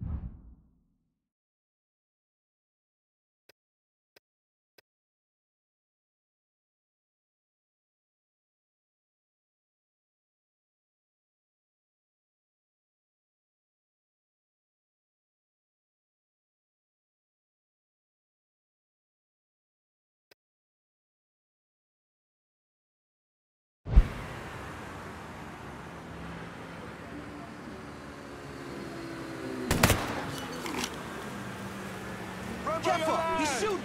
you Careful! He's shooting!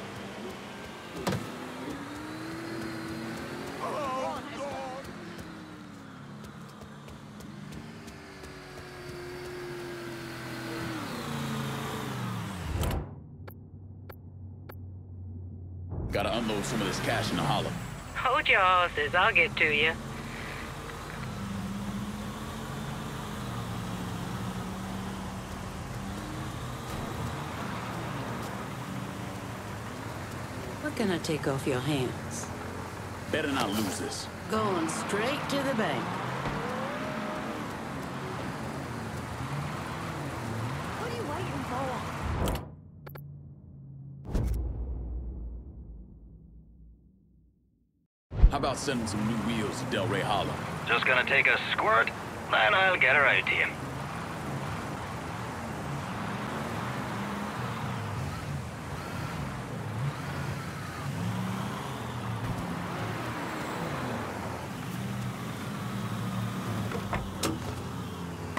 Gotta unload some of this cash in the hollow. Hold your horses, I'll get to you. What can I take off your hands? Better not lose this. Going straight to the bank. What are you waiting for? How about sending some new wheels to Delray Hollow? Just gonna take a squirt, then I'll get her out to you.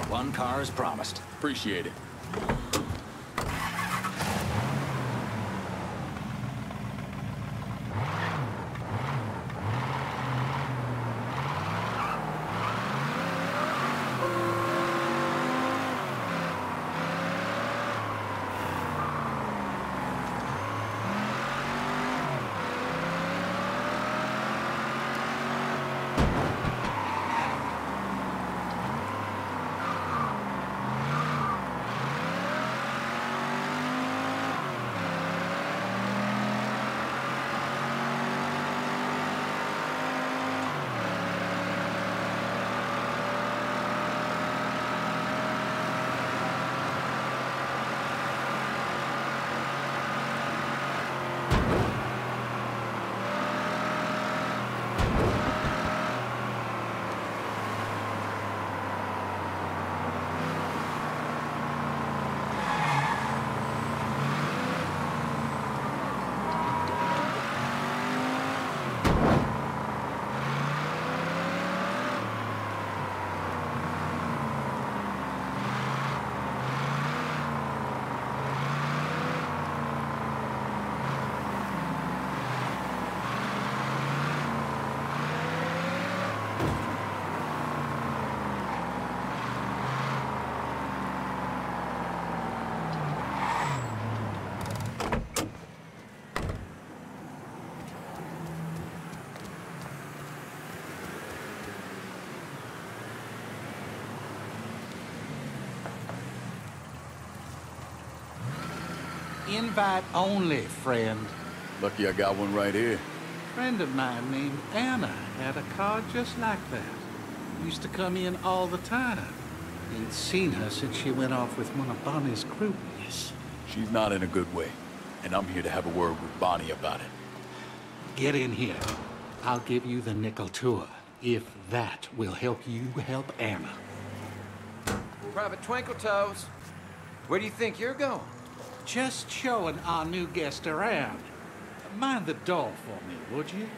One car as promised. Appreciate it. Invite only, friend. Lucky I got one right here. Friend of mine named Anna had a car just like that. Used to come in all the time. Ain't seen her since she went off with one of Bonnie's groupies. She's not in a good way, and I'm here to have a word with Bonnie about it. Get in here. I'll give you the nickel tour, if that will help you help Anna. Private Twinkle Toes, where do you think you're going? Just showing our new guest around. Mind the door for me, would you?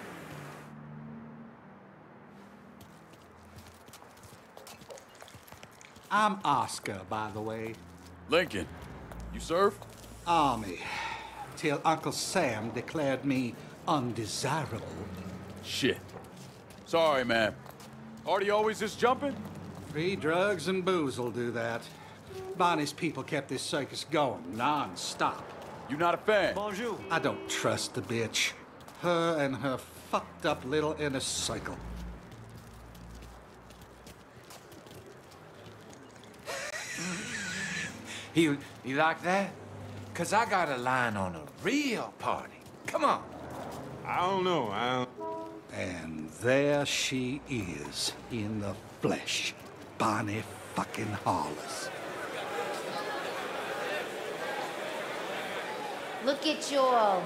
I'm Oscar, by the way. Lincoln, you serve? Army. Till Uncle Sam declared me undesirable. Shit. Sorry, man. Artie always just jumping? Free drugs and booze will do that. Bonnie's people kept this circus going non-stop. You not a fan? Bonjour. I don't trust the bitch. Her and her fucked up little inner cycle. You, you like that? Cause I got a line on a real party. Come on. I don't know. I don't... And there she is, in the flesh. Bonnie fucking Hollis. Look at y'all.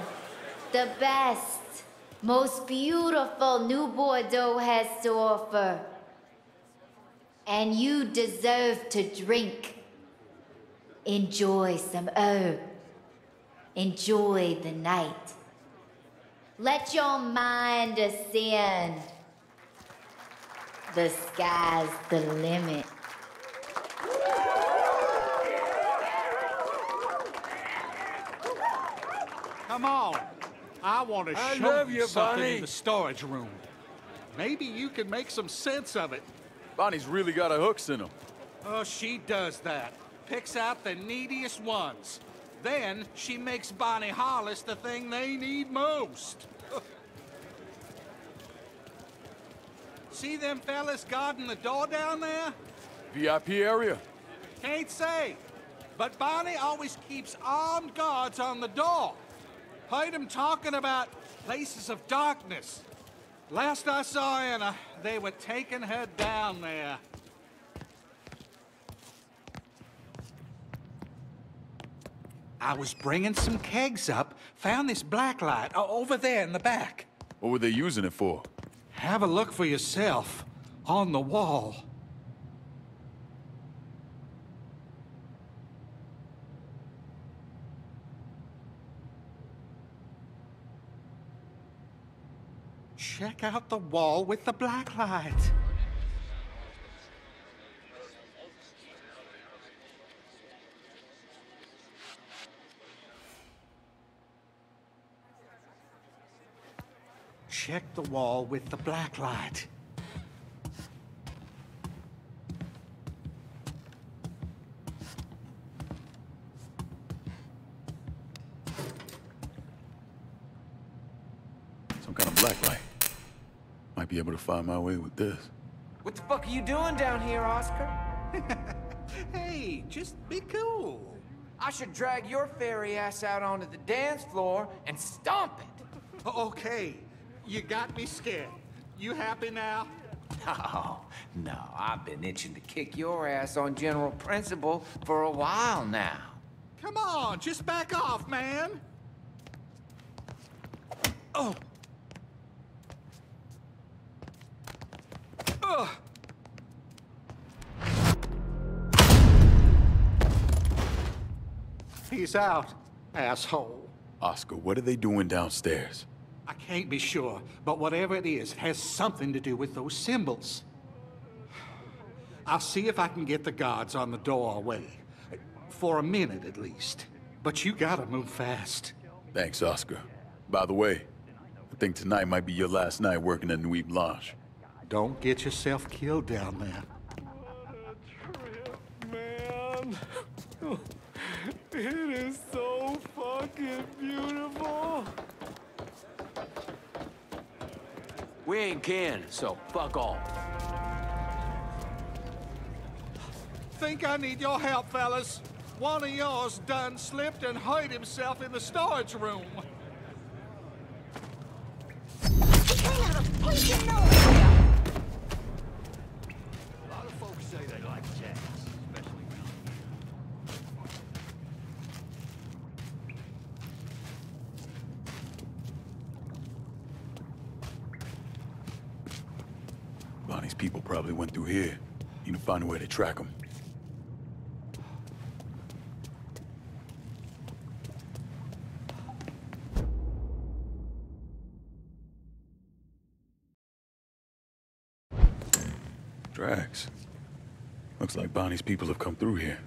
The best, most beautiful New Bordeaux has to offer. And you deserve to drink. Enjoy some herb. Enjoy the night. Let your mind ascend. The sky's the limit. Come on. I want to I show love you you, something Bonnie. in the storage room. Maybe you can make some sense of it. Bonnie's really got a hooks in him. Oh, she does that. Picks out the neediest ones. Then she makes Bonnie Hollis the thing they need most. See them fellas guarding the door down there? VIP area? Can't say. But Bonnie always keeps armed guards on the door. Heard 'em talking about places of darkness. Last I saw Anna, they were taking her down there. I was bringing some kegs up, found this black light o- over there in the back. What were they using it for? Have a look for yourself on the wall. Check out the wall with the black light. Check the wall with the black light. Some kind of black light. Might be able to find my way with this. What the fuck are you doing down here, Oscar? Hey, just be cool. I should drag your fairy ass out onto the dance floor and stomp it. Okay, you got me scared. You happy now? No, no, I've been itching to kick your ass on general principle for a while now. Come on, just back off, man. Oh. He's out, asshole. Oscar, what are they doing downstairs? I can't be sure, but whatever it is, it has something to do with those symbols. I'll see if I can get the guards on the door away. For a minute, at least. But you gotta move fast. Thanks, Oscar. By the way, I think tonight might be your last night working at Nuit Blanche. Don't get yourself killed down there. Trip, Man, it is so fucking beautiful. We ain't kin, so fuck off. Think I need your help, fellas. One of yours done slipped and hurt himself in the storage room. A lot of folks say they like jazz, especially around Bonnie's probably through here. Need to find a way to track them. Drax. Looks like Bonnie's people have come through here.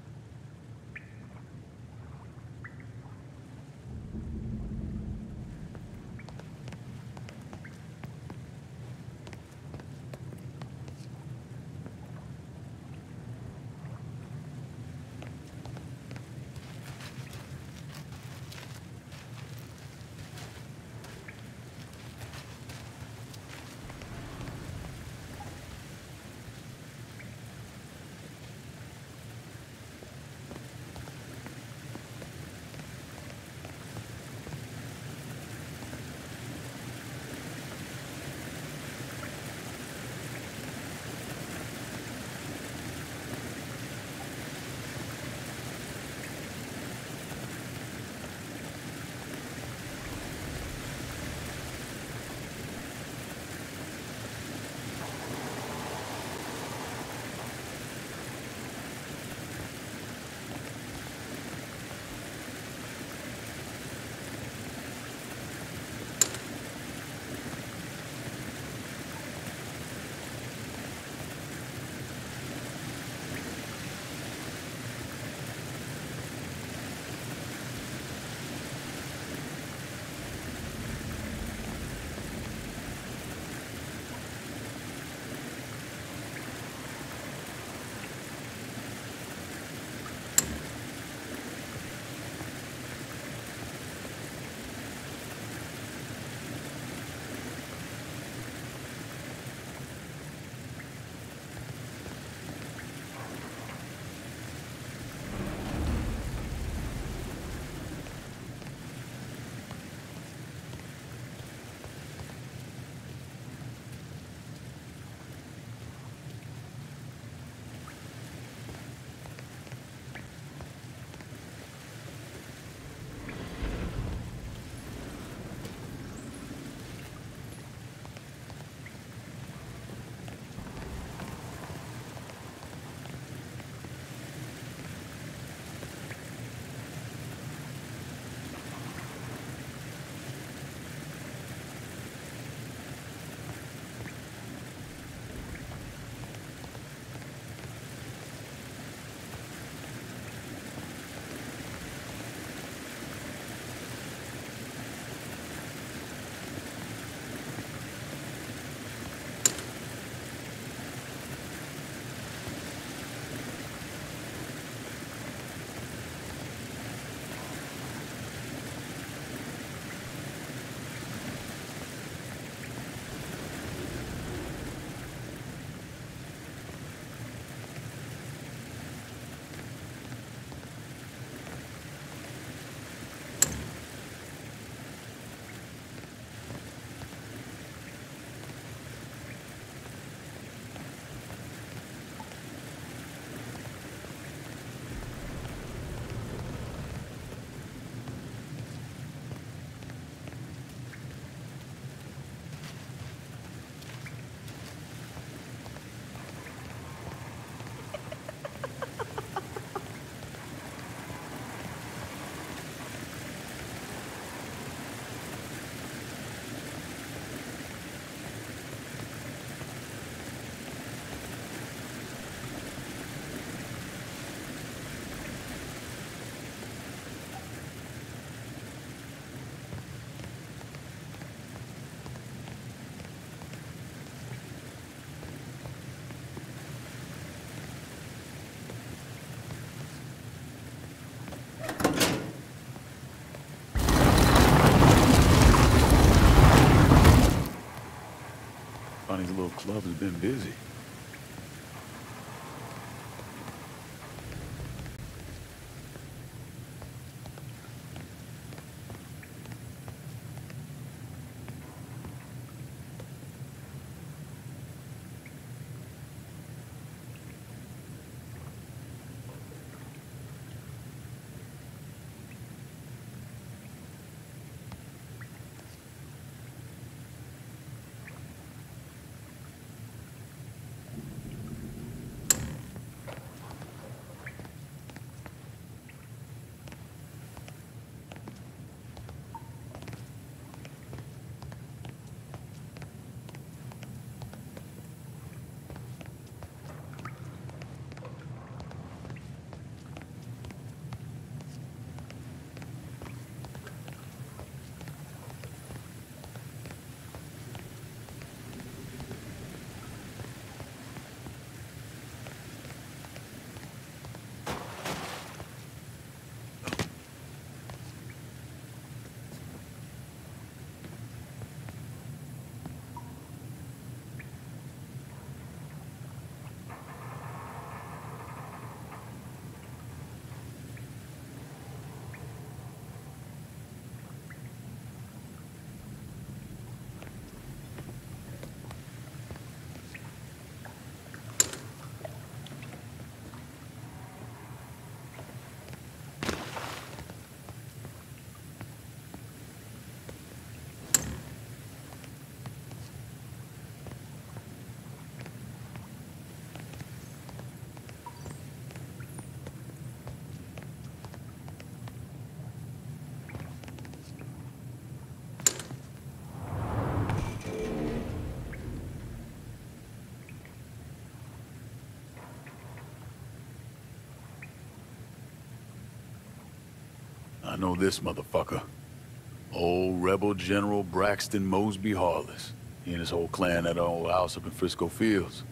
Been busy. I know this motherfucker. Old rebel General Braxton Mosby Harless. He and his whole clan at our old house up in Frisco Fields.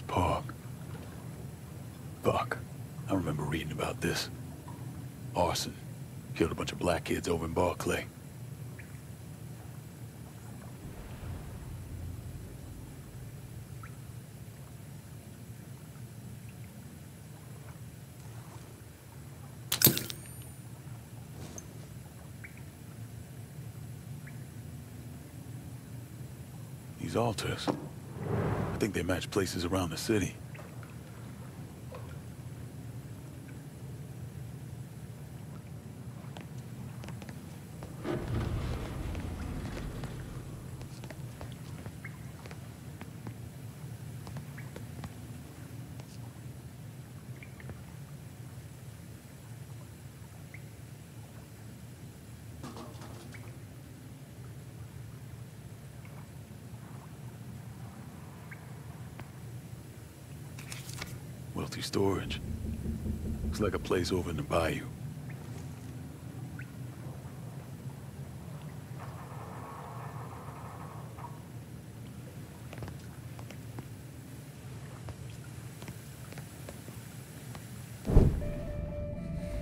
Park. Fuck. I remember reading about this. Arson. Killed a bunch of black kids over in Barclay. These altars. I think they match places around the city. Wealthy storage. Looks like a place over in the bayou.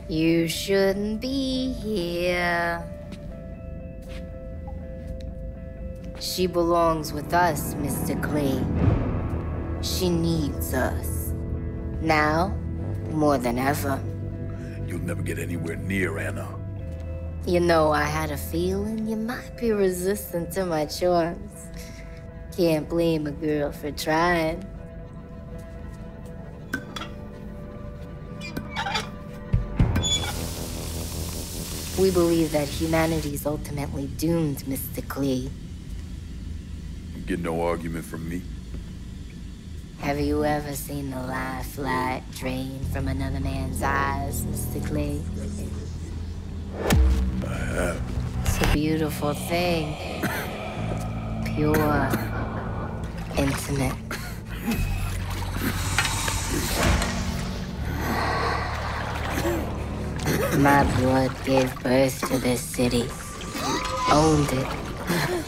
You shouldn't be here. She belongs with us, Mr. Clay. She needs us. Now, more than ever. You'll never get anywhere near Anna. You know, I had a feeling you might be resistant to my charms. Can't blame a girl for trying. We believe that humanity is ultimately doomed, mystically. You get no argument from me. Have you ever seen the life light drain from another man's eyes, Mr. Clay? I have. It's a beautiful thing. Pure. Intimate. My blood gave birth to this city. Owned it.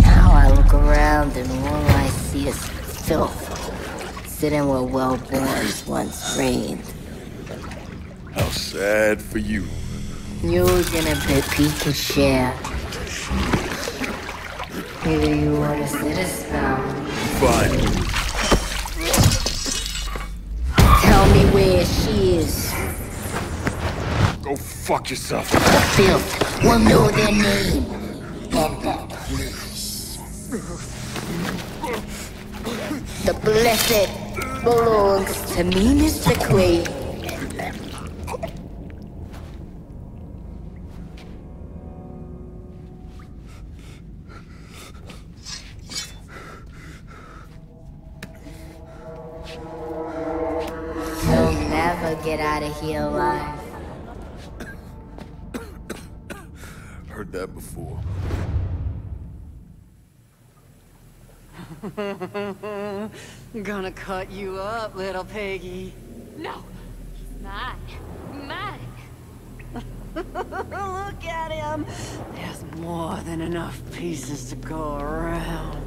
Now I look around and all I see is filth. Sitting where well-borns once reigned. How sad for you. You're gonna bet Pete share. Maybe you want to sit a spell. Fine. Tell me where she is. Go fuck yourself. The filth will know their name. And the place. The blessed belongs to me, Mr. Quaid. Gonna cut you up, little piggy. No, he's mine. Mine. Look at him. There's more than enough pieces to go around.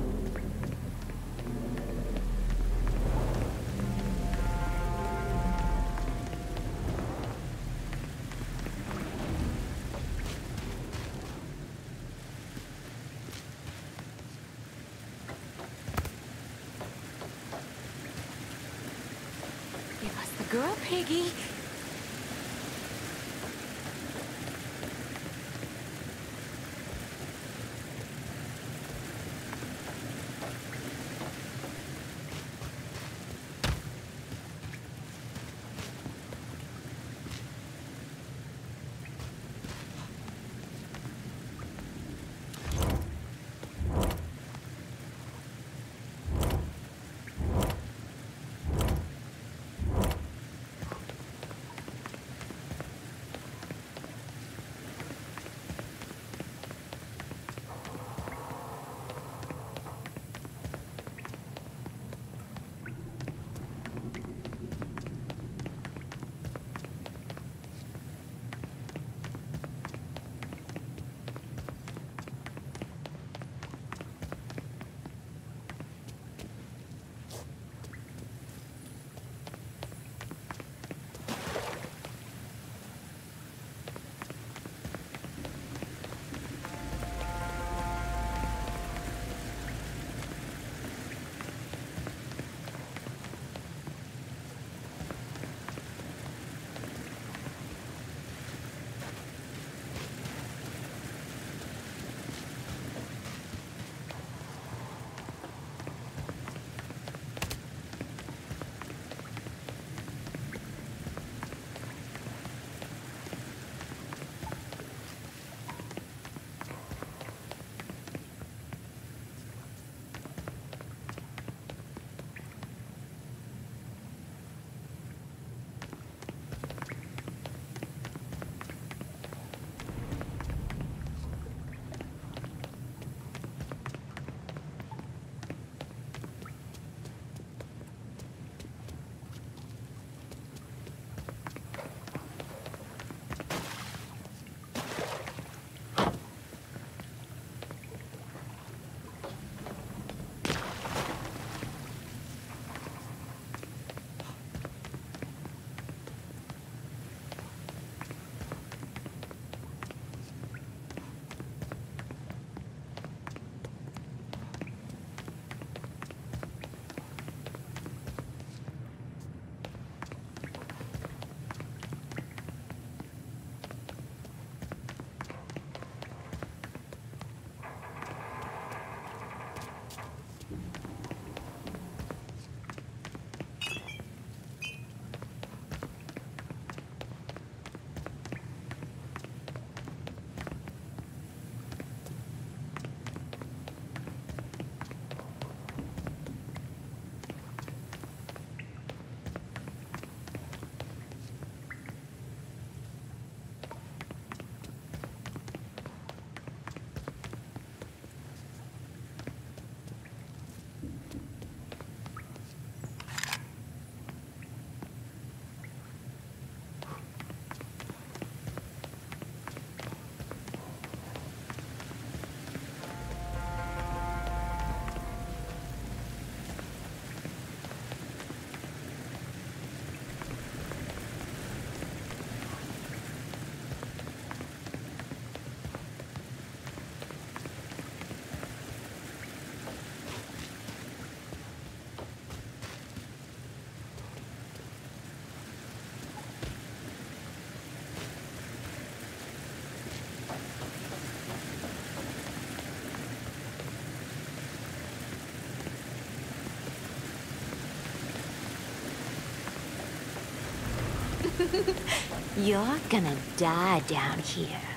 You're gonna die down here.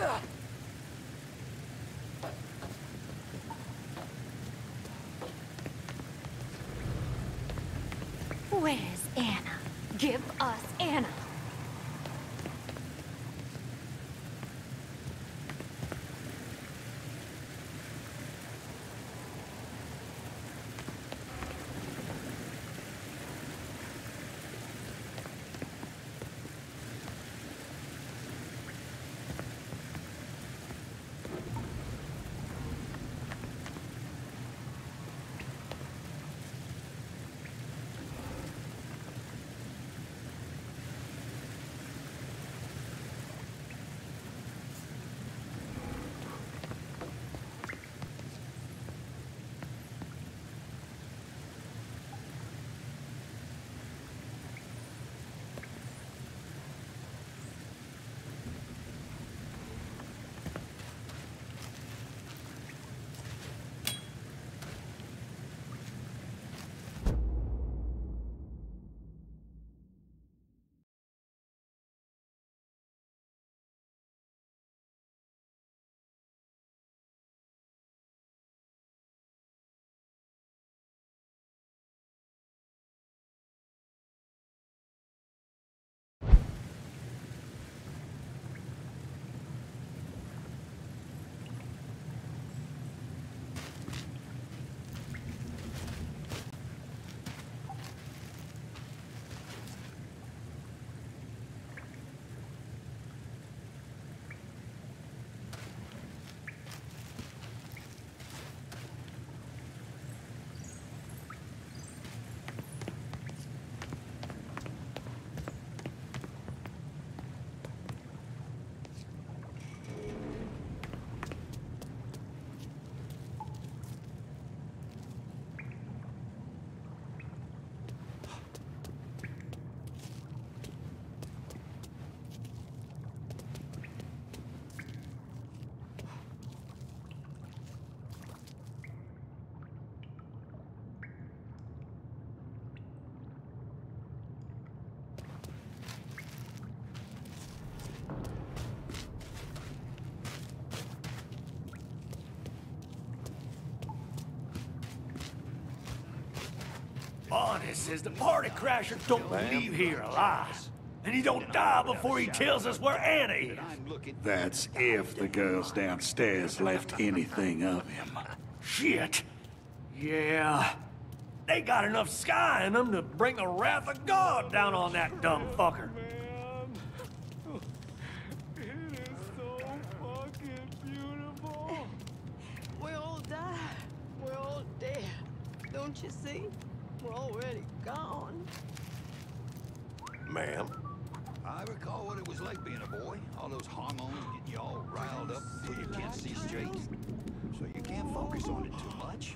Where's Bonnie says the party crasher don't leave here alive. And he don't die before he tells us where Anna is. That's if the girls downstairs left anything of him. Shit. Yeah. They got enough sky in them to bring the wrath of God down on that dumb fucker. We all die. We're all dead. Don't you see? We're already gone. Ma'am. I recall what it was like being a boy. All those hormones getting you all riled up until you can't see straight. So you can't focus on it too much.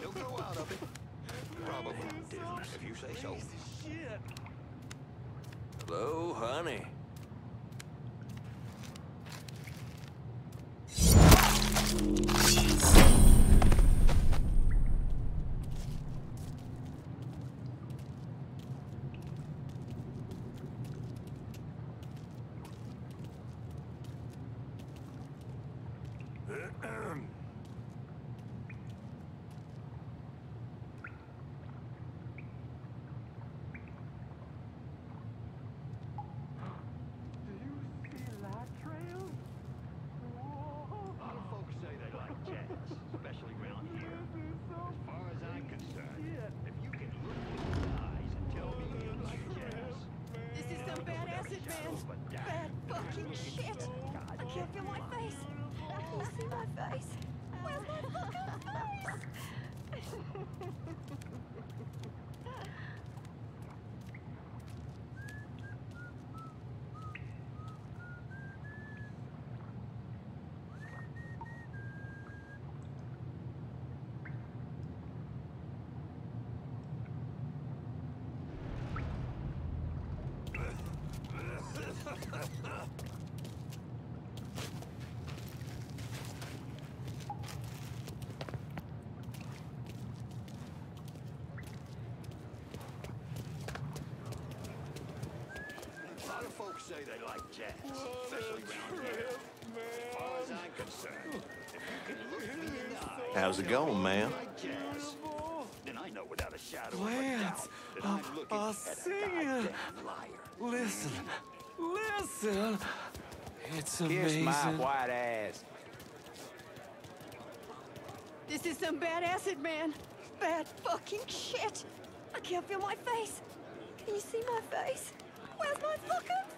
You'll grow out of it. Probably, if you say so. Hello, honey. acid man. Bad fucking shit. I can't feel my face. Can you see my face? Where's my fucking face? A lot of folks say they like oh, especially around here. As far as I'm concerned, if you can look me in the eye, How's it going, man? jazz, then I know without a shadow of a Lance, doubt that I'm looking I'll at sing a goddamn liar. Listen, listen. It's amazing. Kiss my white ass. This is some bad acid man. Bad fucking shit. I can't feel my face. Can you see my face? Where's my fucking face?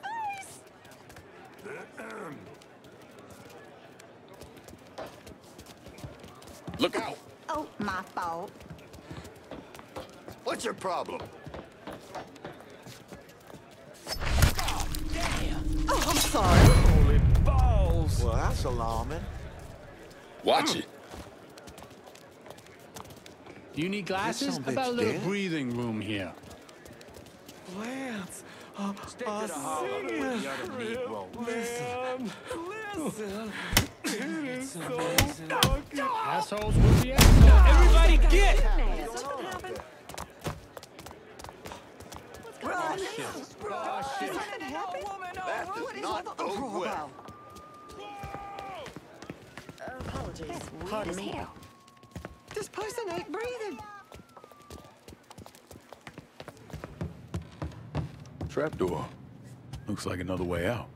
Look out! Oh, my fault. What's your problem? Oh, I'm sorry. Holy balls. Well, that's alarming. Watch hmm. it. Do you need glasses? How about a little dead? breathing room here? Lance, Stick I'll to the hollow with the other Negro. Listen, listen. It's so amazing. Assholes will be assholes. Everybody get! Something happened. What's going on? Oh, shit. Something happened? That does not all the bode well. Apologies. Pardon me. This person ain't breathing. Trapdoor. Looks like another way out.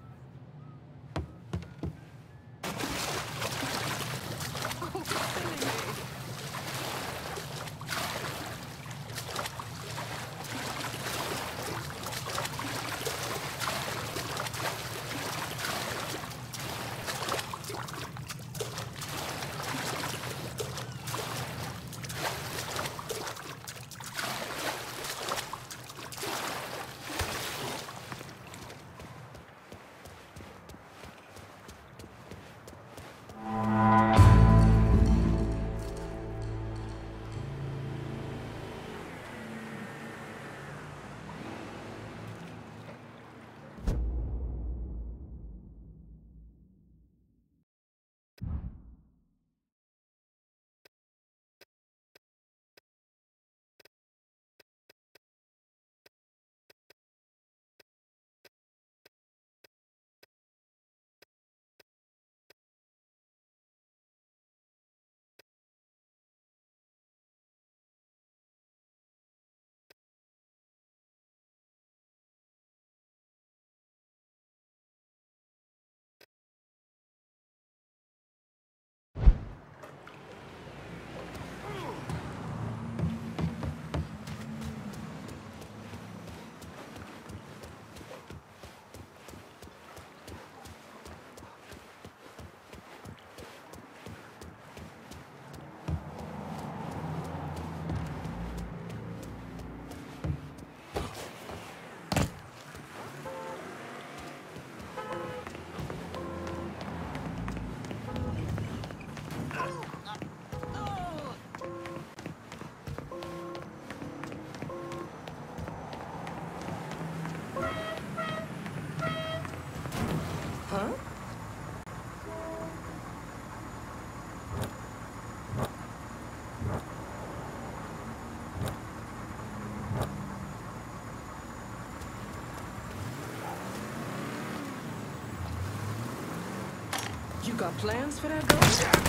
Got plans for that girl?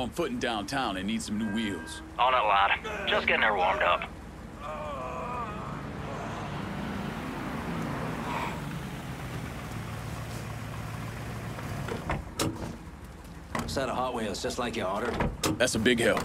On foot in downtown and need some new wheels. On it, lad. Just getting her warmed up. Set of Hot Wheels, just like you ordered. That's a big help.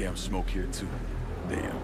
Goddamn smoke here too. Damn.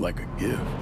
Like a gift.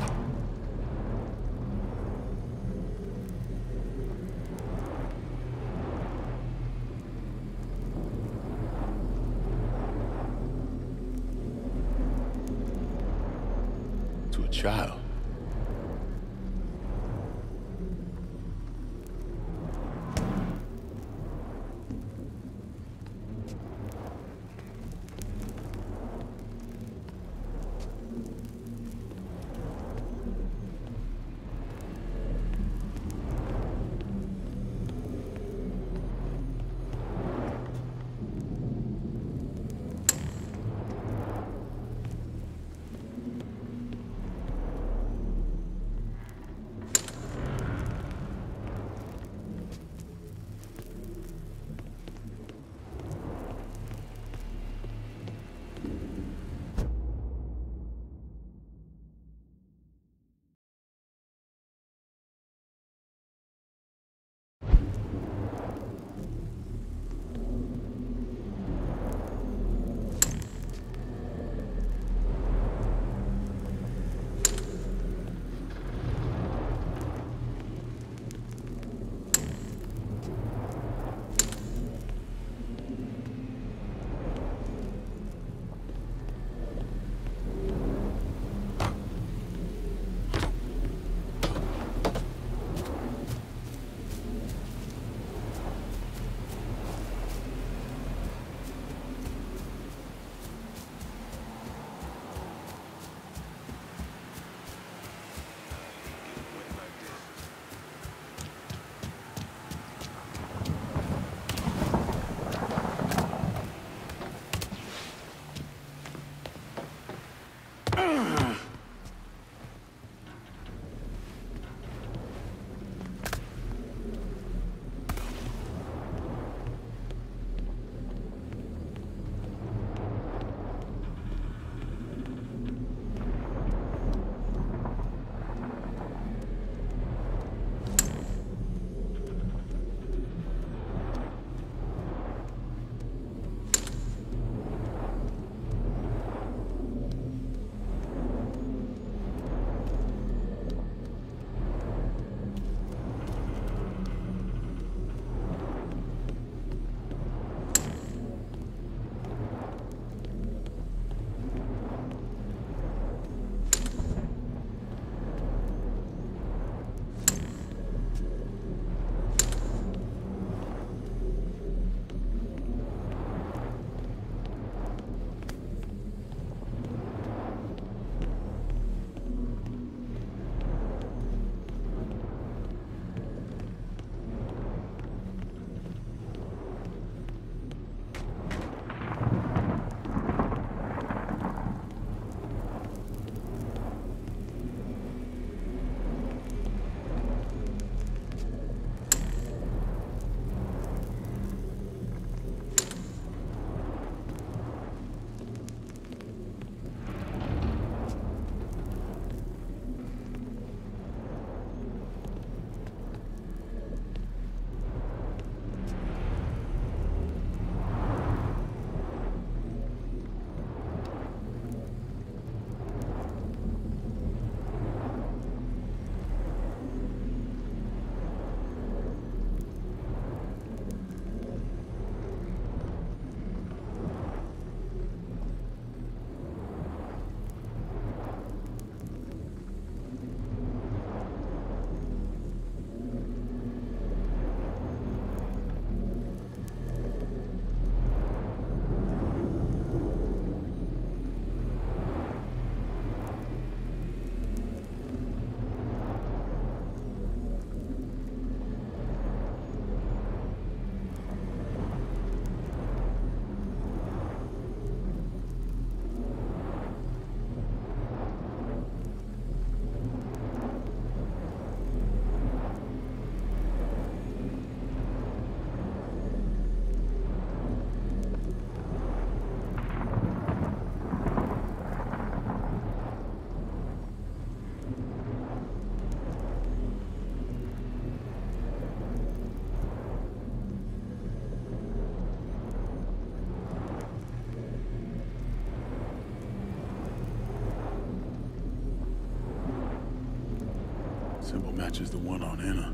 Symbol matches the one on Anna.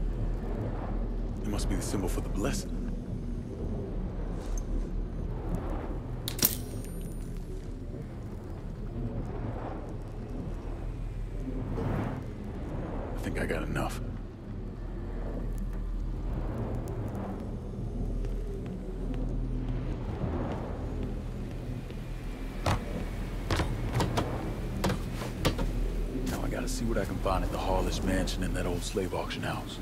It must be the symbol for the blessing. I think I got enough. Now I gotta see what I can find at the And that old slave auction house.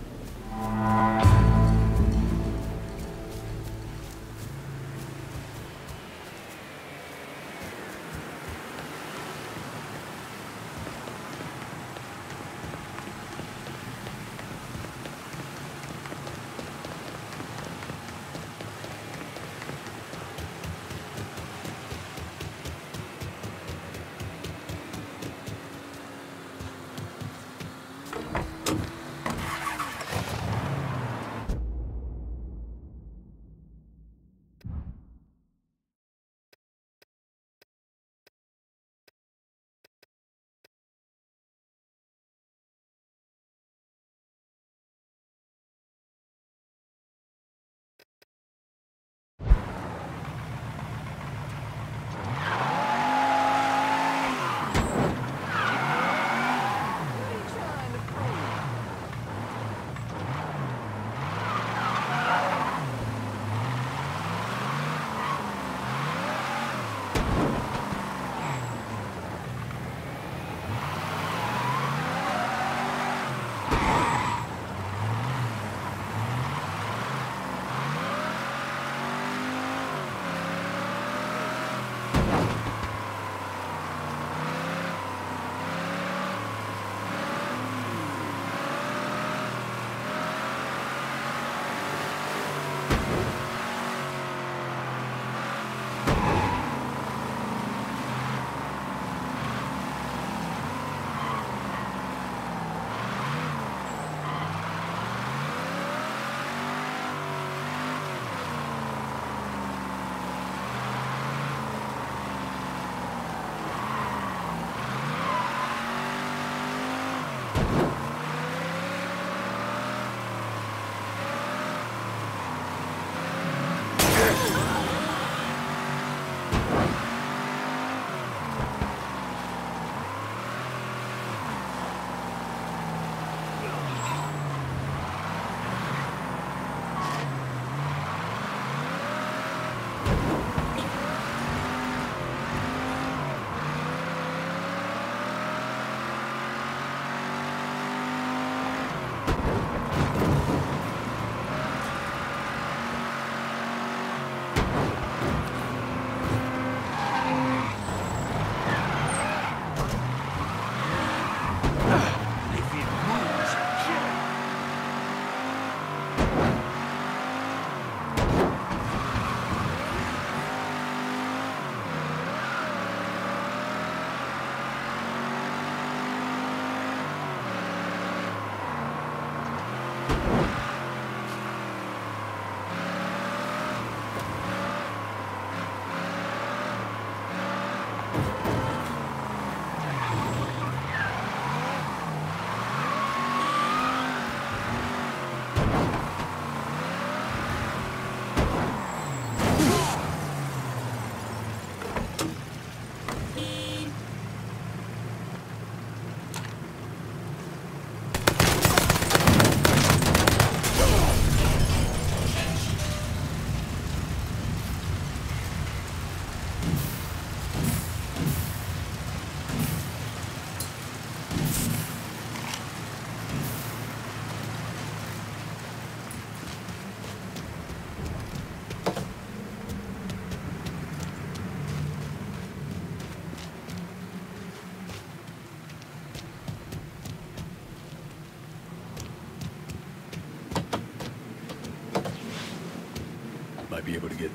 Be able to get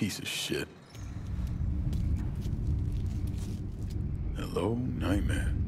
piece of shit. Hello, Nightmare.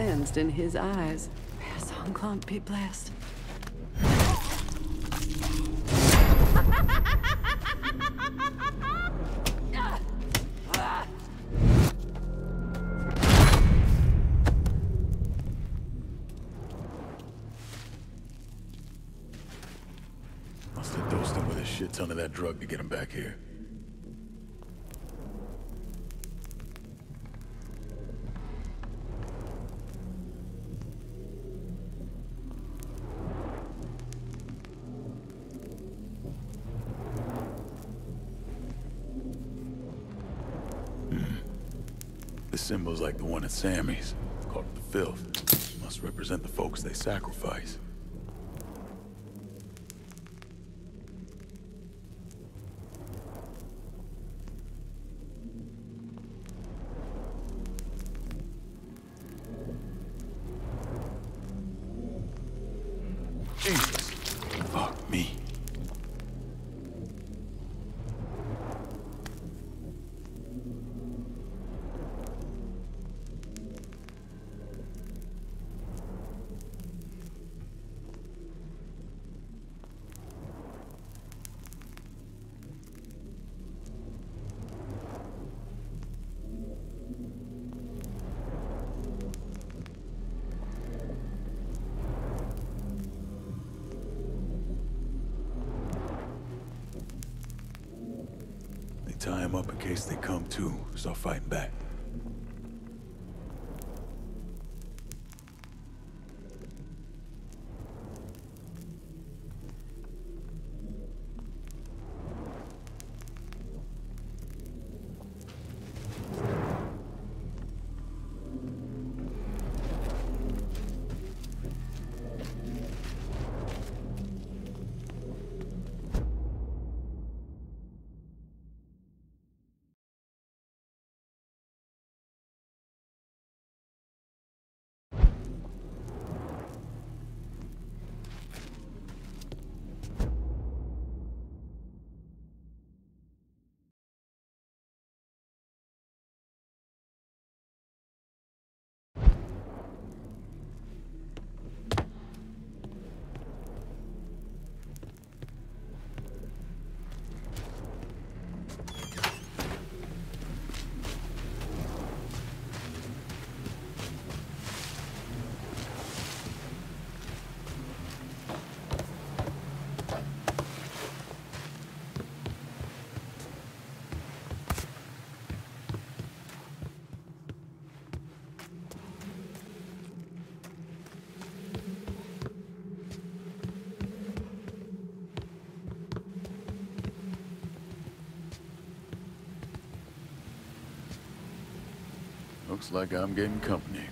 Cleansed in his eyes. May Songklamp be blessed. Must have dosed him with a shit ton of that drug to get The symbol's like the one at Sammy's, called the filth. Must represent the folks they sacrifice. Looks like I'm getting company.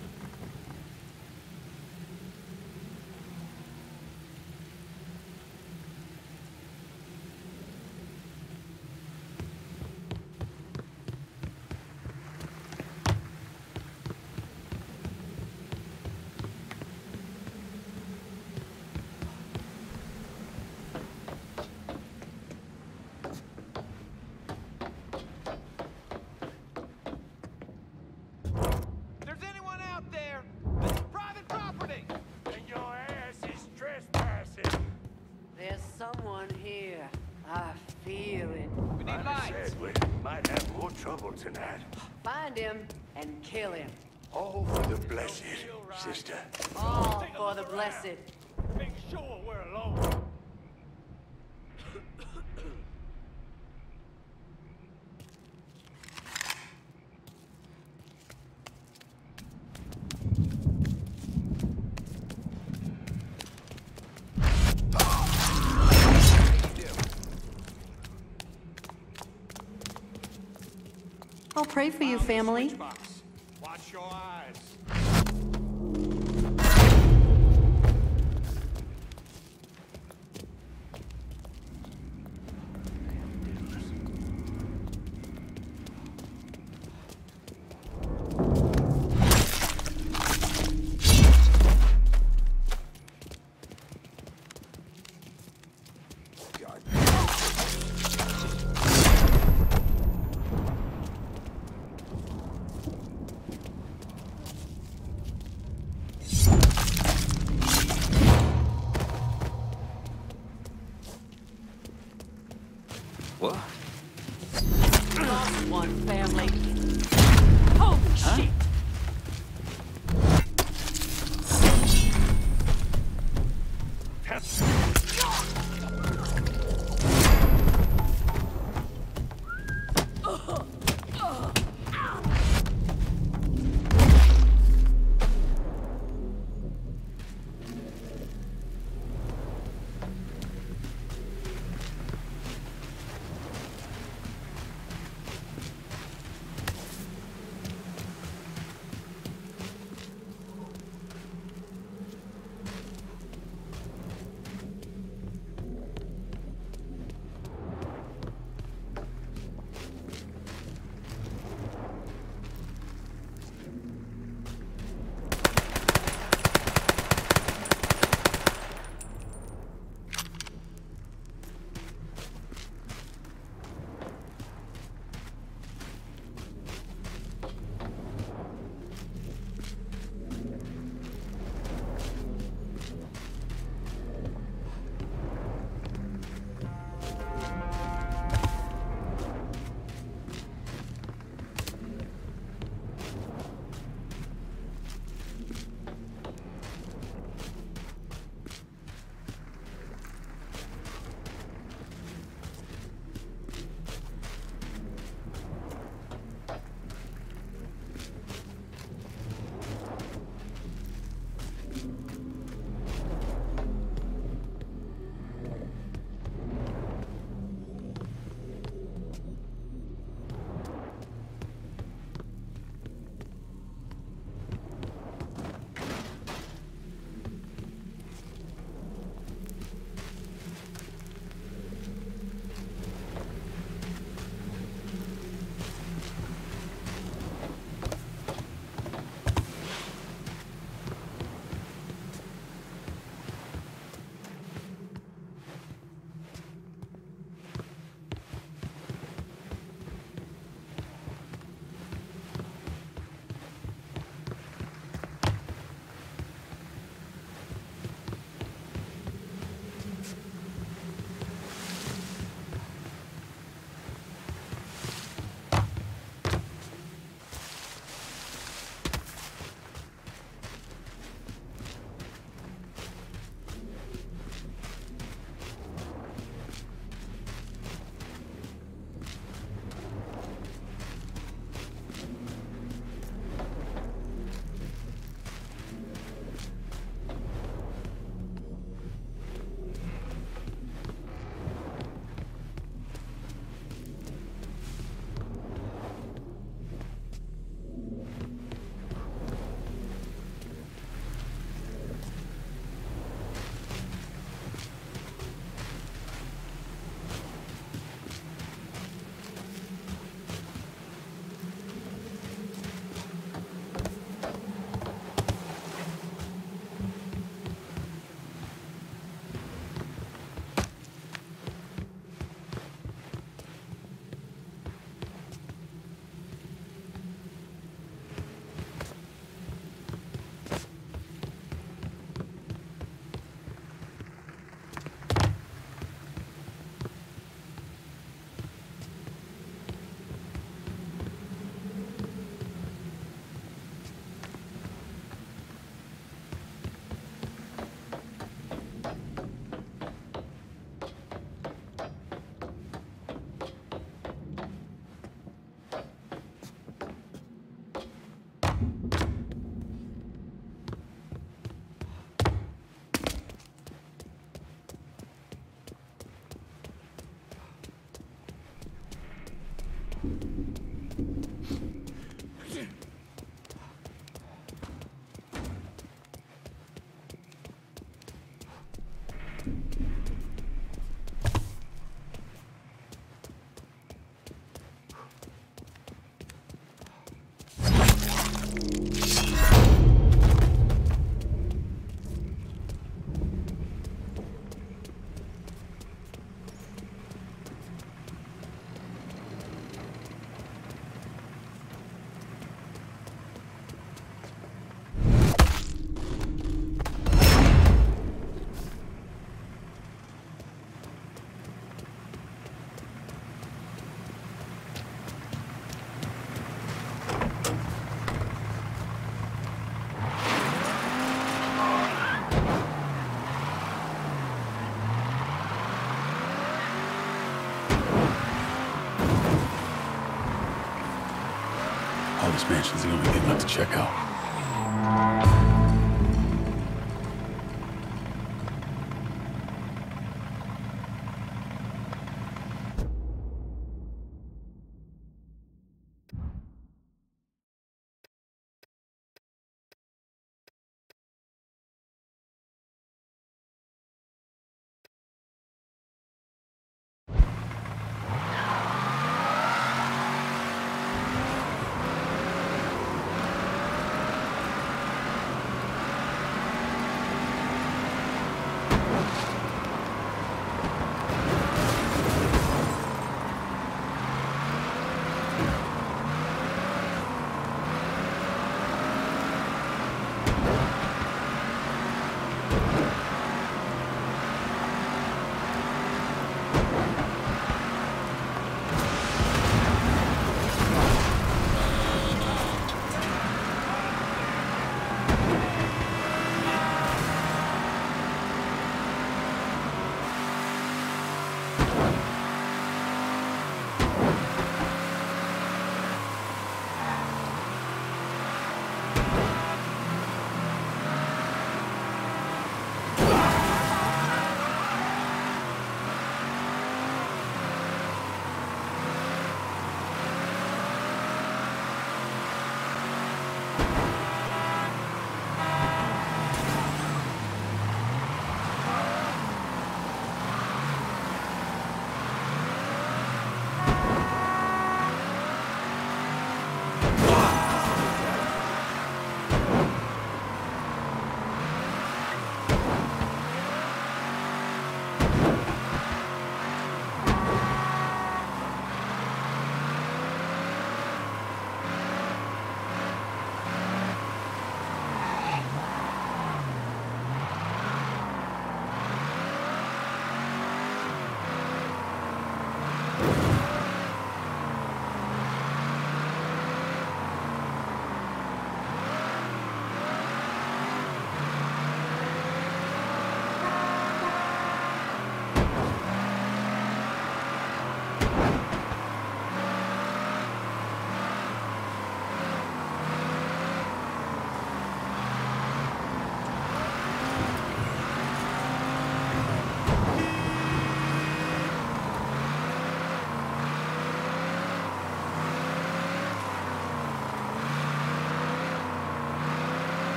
There's anyone out there? This is private property. And your ass is trespassing. There's someone here. I feel it. We need lights. we might have more trouble tonight. Find him and kill him. All for the blessed, sister. All for the blessed. Make sure we're alone. I'll pray for you, family. Watch your eyes. Mansion's the only thing left to check out.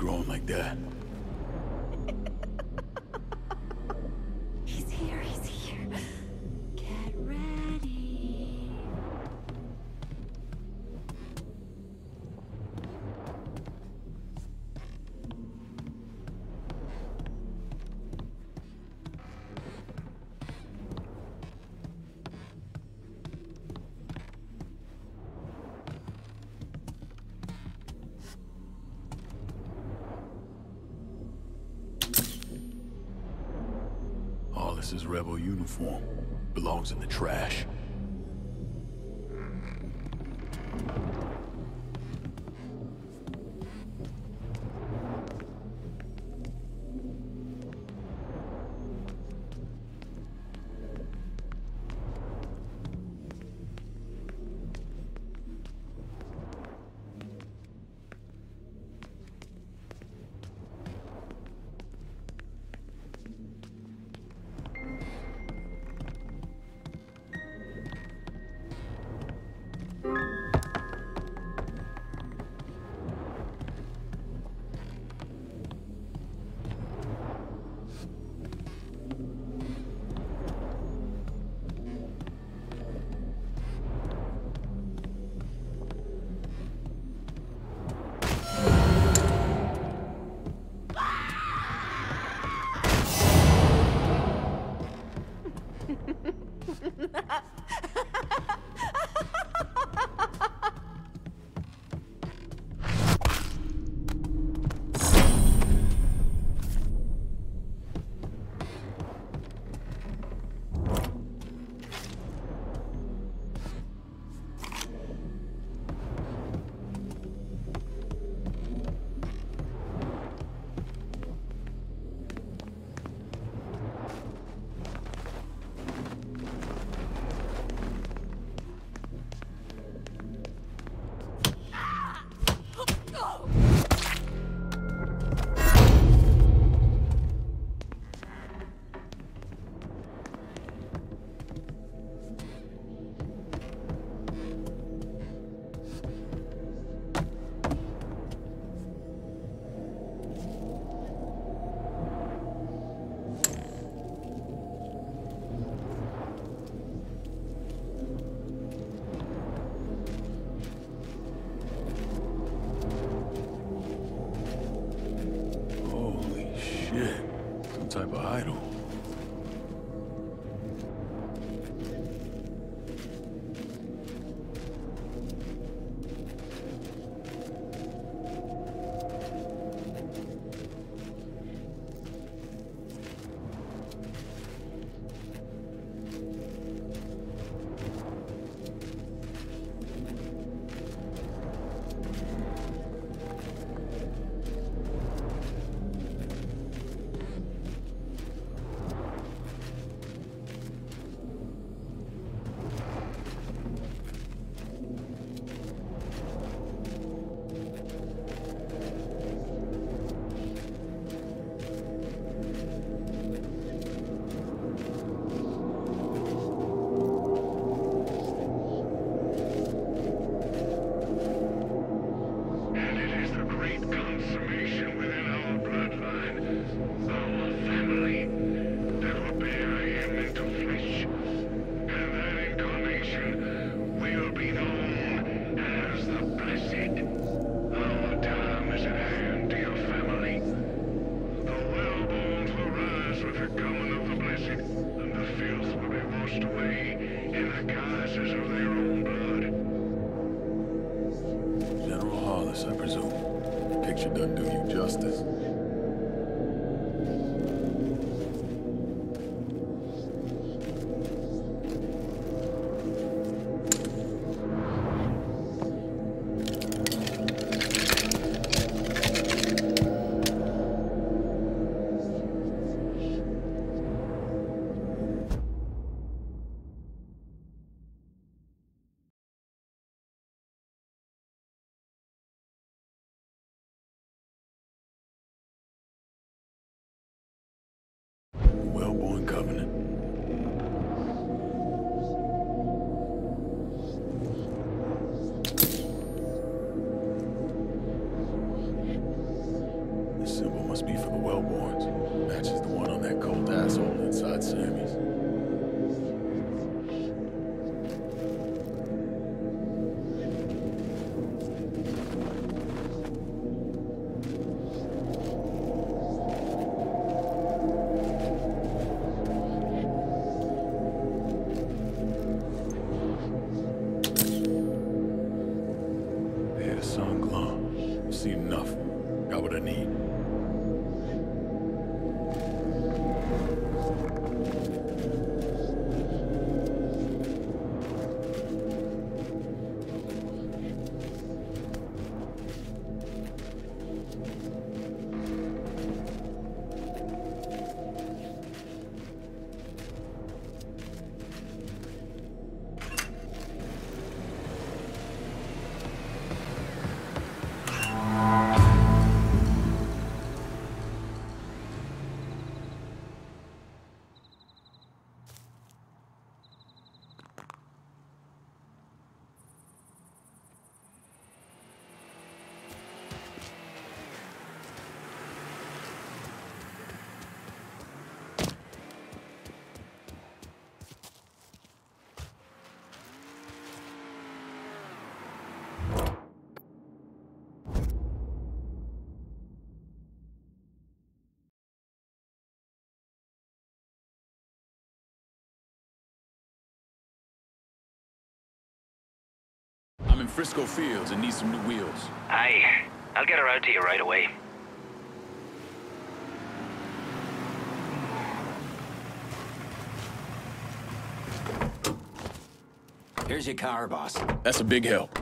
growing like that. this rebel uniform. Belongs in the trash. covenant. Frisco Fields and needs some new wheels. Aye. I'll get her out to you right away. Here's your car, boss. That's a big help.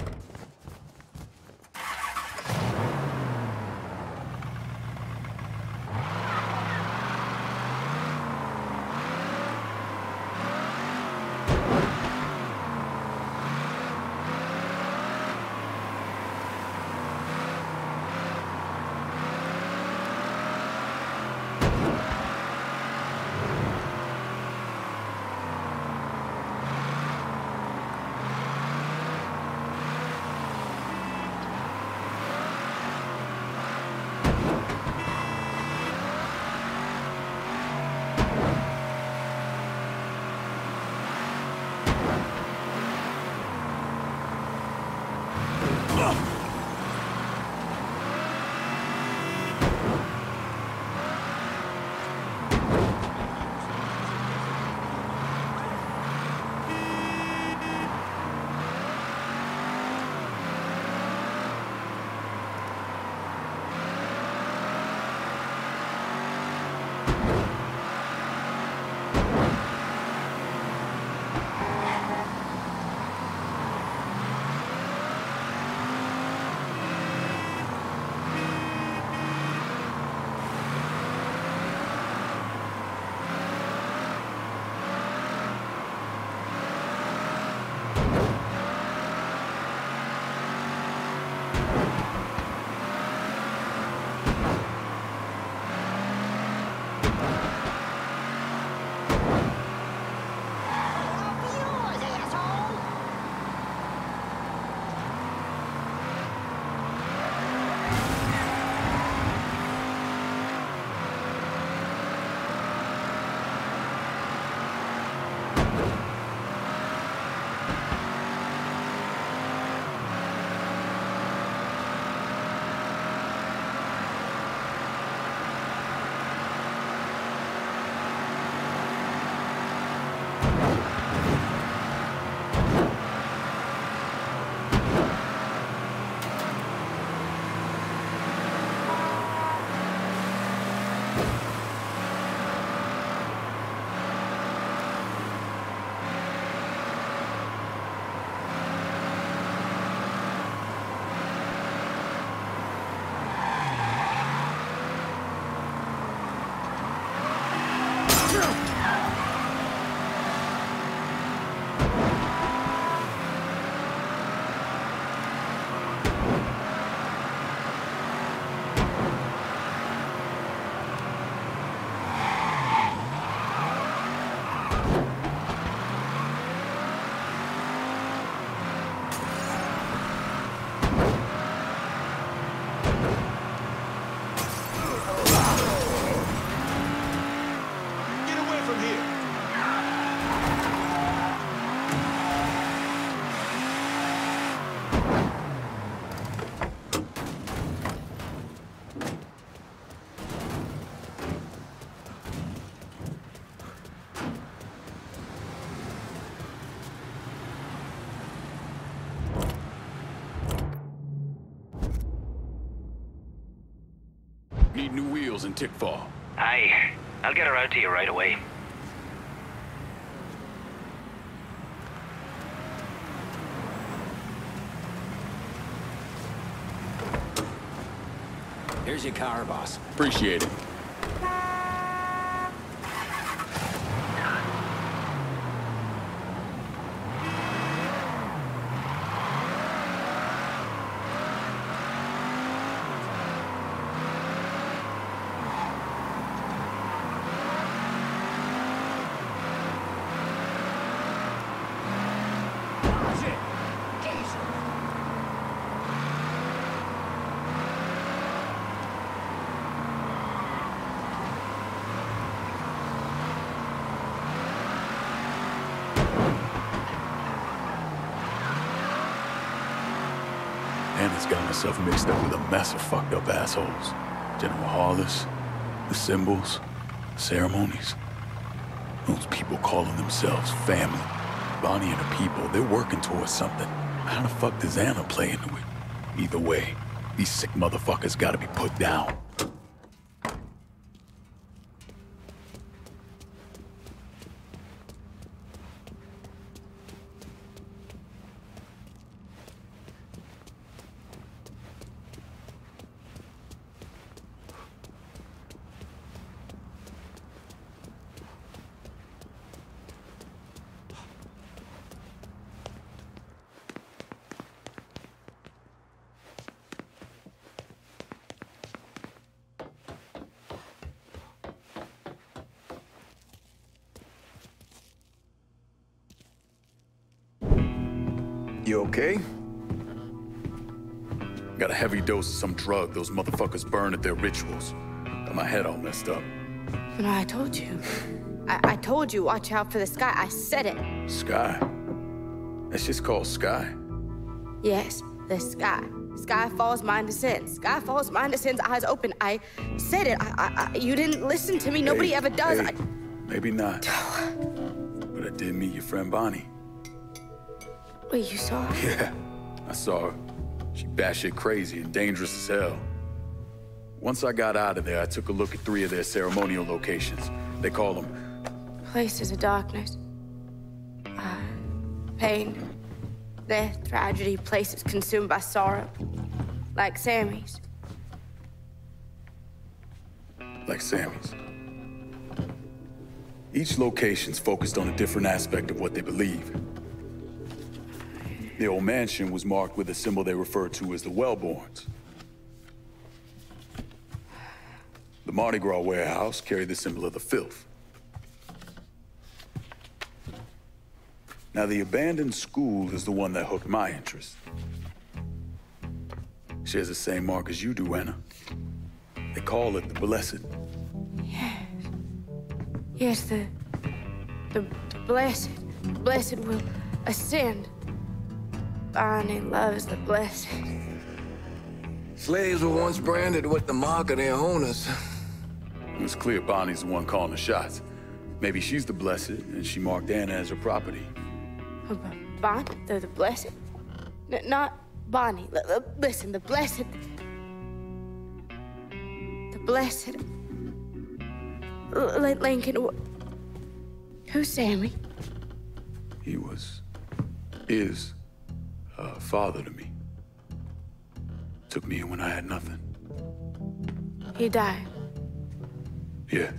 Need new wheels in Tickfall. Aye. I'll get her out to you right away. Here's your car, boss. Appreciate it. And it's got myself mixed up with a mess of fucked up assholes. General Hollis, the symbols, ceremonies. Those people calling themselves family. Bonnie and her people, they're working towards something. How the fuck does Anna play into it? Either way, these sick motherfuckers gotta be put down. Dose of some drug those motherfuckers burn at their rituals. Got my head all messed up. But I told you. I, I told you, watch out for the sky. I said it. Sky. That's just called Sky. Yes, the sky. Sky falls, mind descends. Sky falls, mind descends, eyes open. I said it. I, I, I you didn't listen to me. Nobody ever does. hey, I, Maybe not. but I did meet your friend Bonnie. wait, you saw her? Yeah, I saw her. She batshit crazy and dangerous as hell. Once I got out of there, I took a look at three of their ceremonial locations. They call them Places of darkness. Uh, pain. Death, tragedy, places consumed by sorrow. Like Sammy's. like Sammy's. Each location's focused on a different aspect of what they believe. The old mansion was marked with a symbol they refer to as the Wellborns. The Mardi Gras warehouse carried the symbol of the filth. Now, the abandoned school is the one that hooked my interest. Shares the same mark as you do, Anna. They call it the Blessed. Yes, the, the, the blessed, blessed will ascend. Bonnie loves the blessed. Slaves were once branded with the mark of their owners. It was clear Bonnie's the one calling the shots. Maybe she's the Blessed, and she marked Anna as her property. Oh, but Bonnie, the, the blessed? N- not Bonnie. L- l- listen, the blessed. The blessed. L- L- Lincoln. wh- Who's Sammy? He was, is, a father to me. Took me in when I had nothing. He died. Yeah,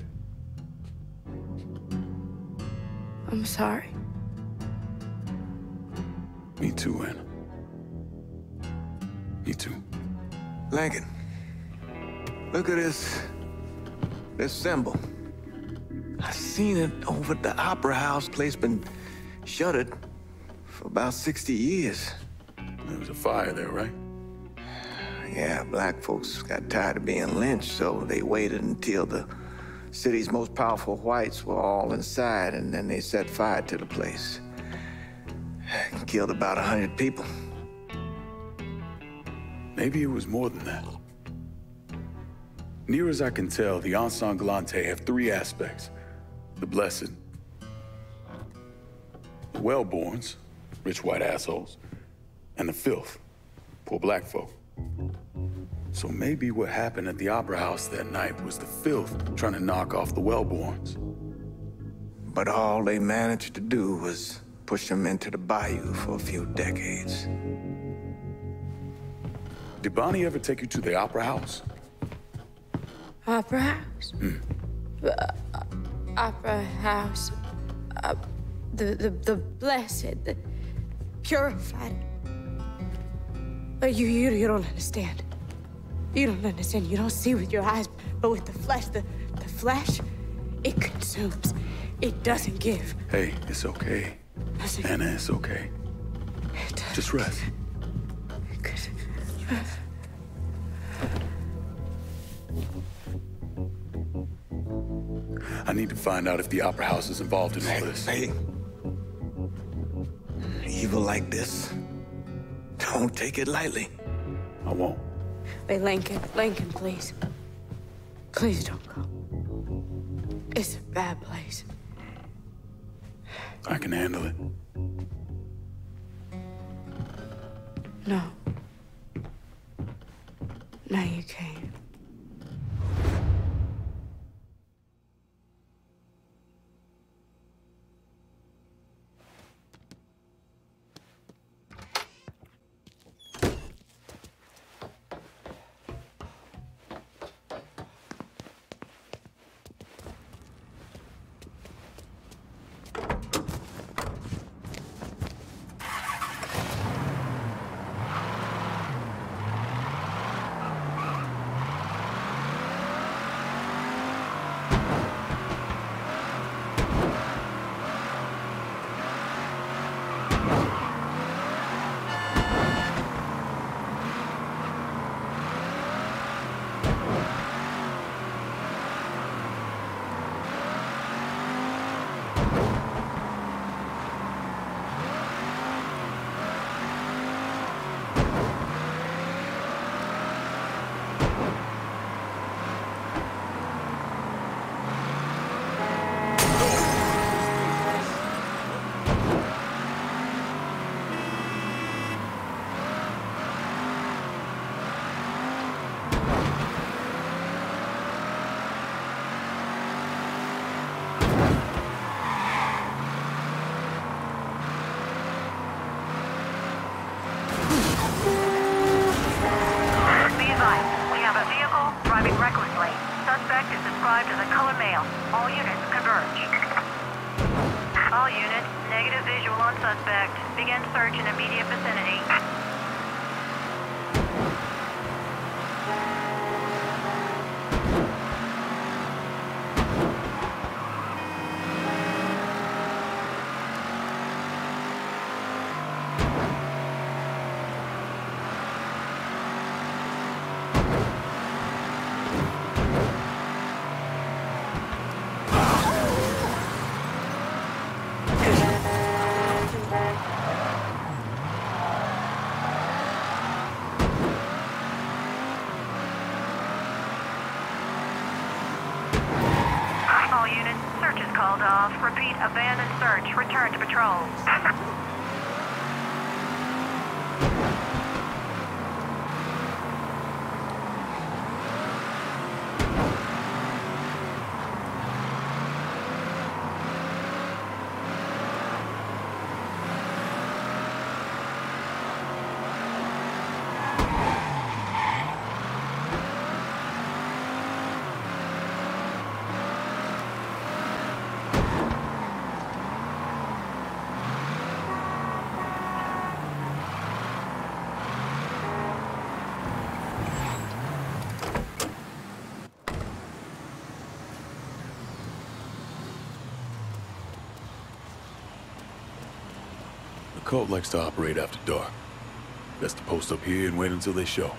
I'm sorry. me too, Anna. Me too. Lincoln, look at this, this symbol. I seen it over at the Opera House. Place been shuttered for about 60 years. There was a fire there, right? Yeah, black folks got tired of being lynched, so they waited until the city's most powerful whites were all inside, and then they set fire to the place. Killed about a hundred people. Maybe it was more than that. Near as I can tell, the Ensanglante have three aspects. The Blessed, the Wellborns, rich white assholes, and the Filth, poor black folk. So maybe what happened at the Opera House that night was the Filth trying to knock off the Wellborns. But all they managed to do was push them into the bayou for a few decades. Did Bonnie ever take you to the Opera House? Opera House. Uh, uh, Opera House. Uh, the, the, the blessed, the purified. You, you, you don't understand. You don't understand. You don't see with your eyes, but with the flesh, the, the flesh, it consumes. It doesn't give. Hey, it's okay. Doesn't Anna, it's okay. Just rest. I need to find out if the Opera House is involved in all this. Hey, evil like this, don't take it lightly. I won't. Hey, Lincoln, Lincoln, please. Please don't go. It's a bad place. I can handle it. No. No, you can't. cult likes to operate after dark. Best to post up here and wait until they show.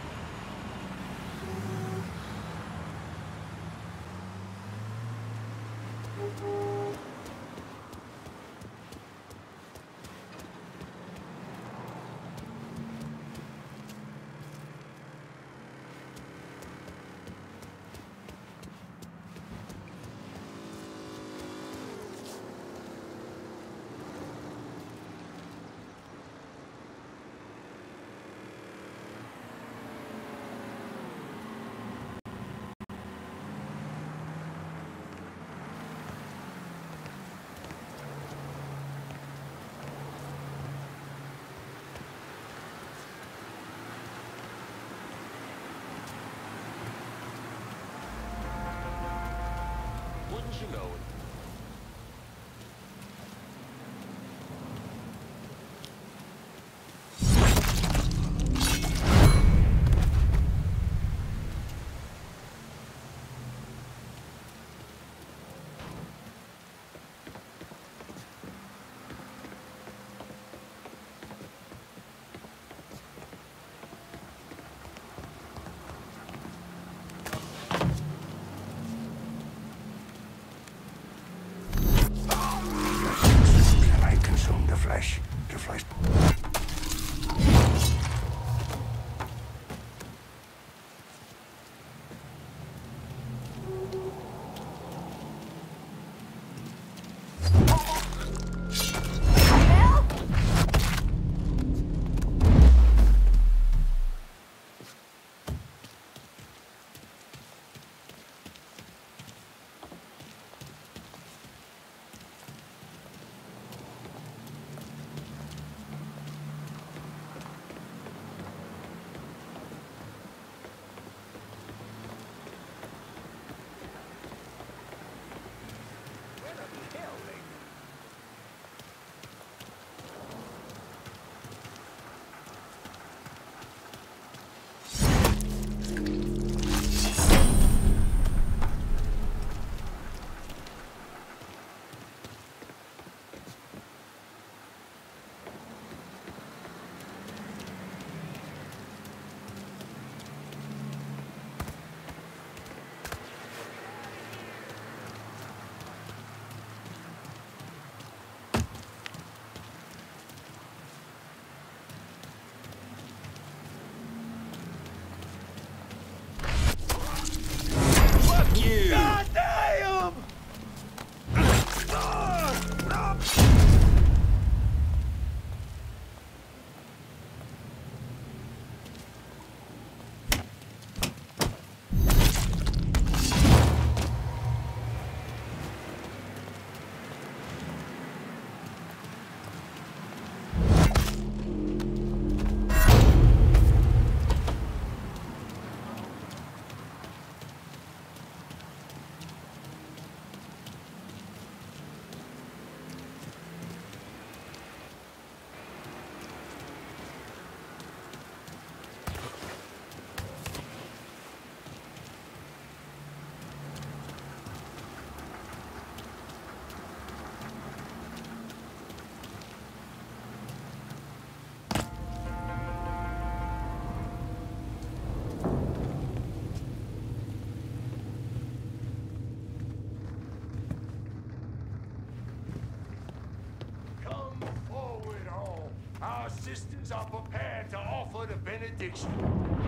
The benediction.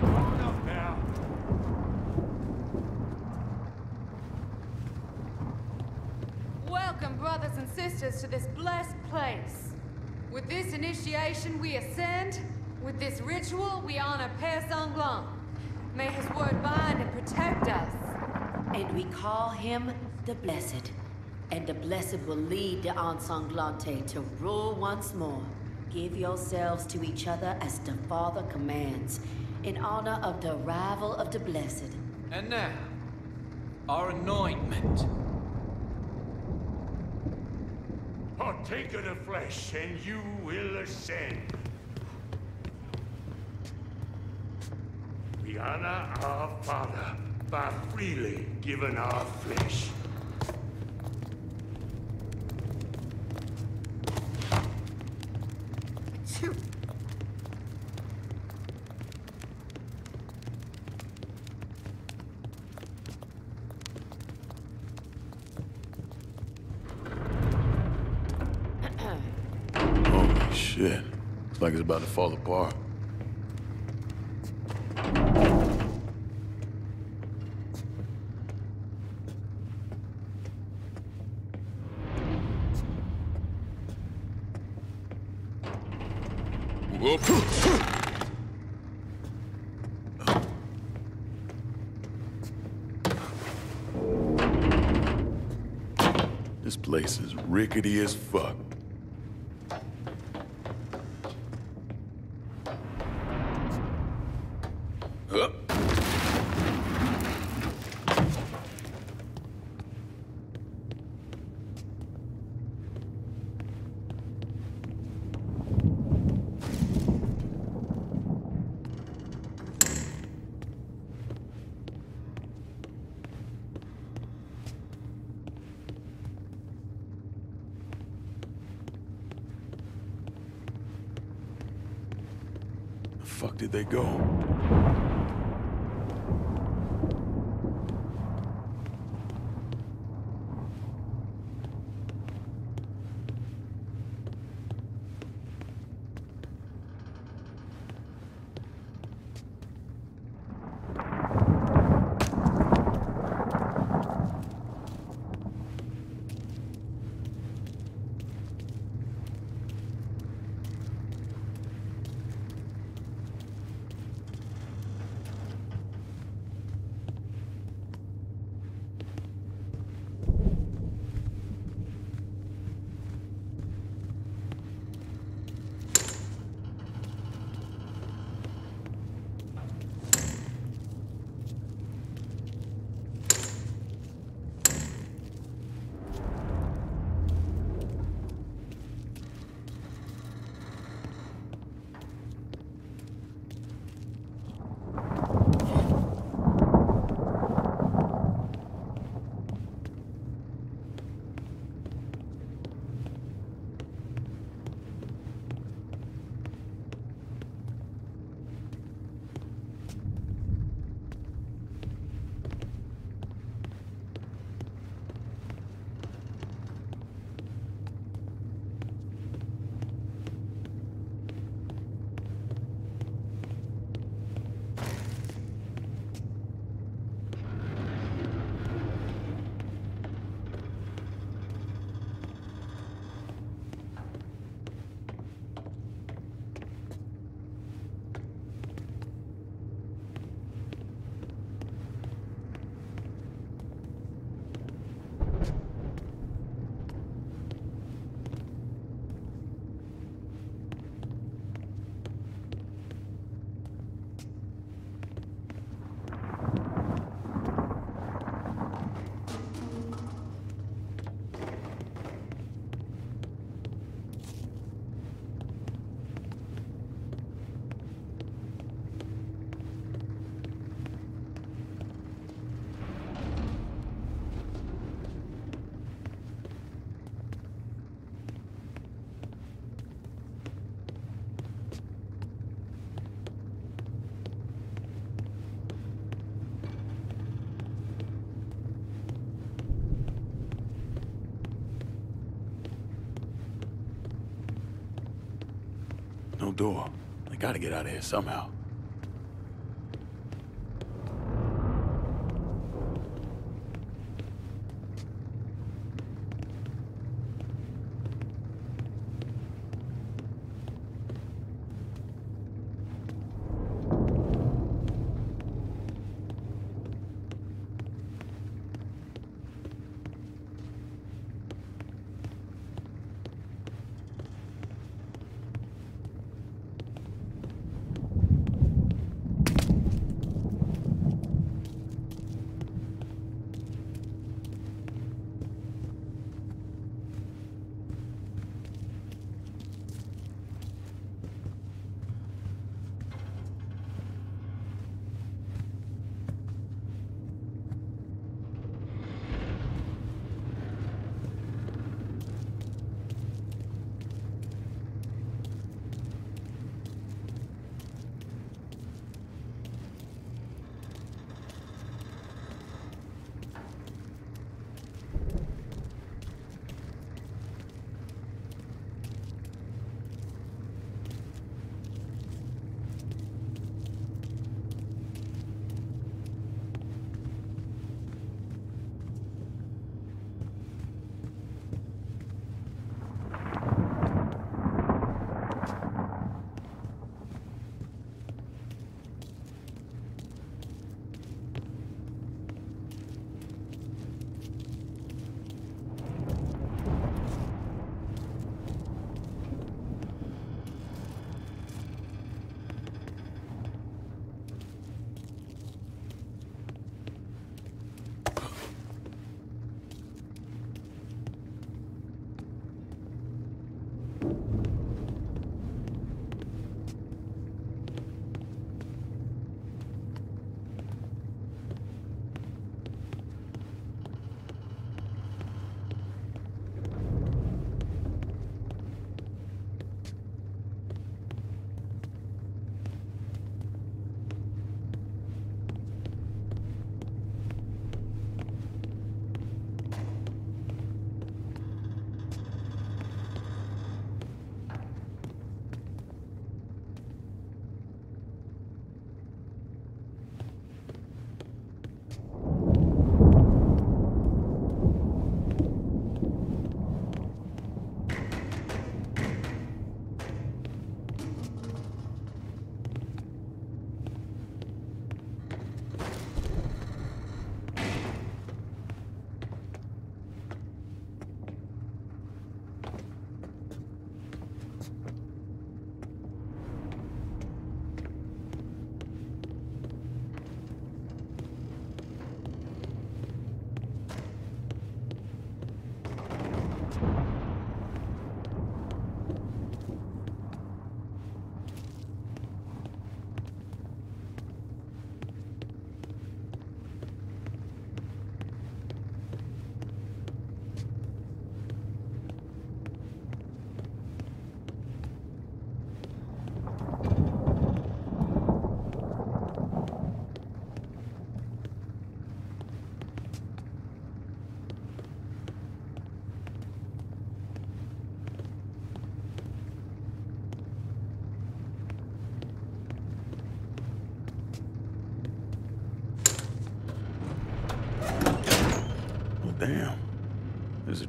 Come on up now. Welcome, brothers and sisters, to this blessed place. With this initiation, we ascend. With this ritual, we honor Père Sanglant. May his word bind and protect us. And we call him the Blessed. And the Blessed will lead the Ensanglante to rule once more. Give yourselves to each other as the Father commands, in honor of the arrival of the Blessed. And now, our anointment. Partake of the flesh, and you will ascend. We honor our Father by freely giving our flesh. Holy shit. Looks like it's about to fall apart. This place is rickety as fuck. Door. I gotta get out of here somehow.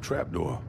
Trapdoor.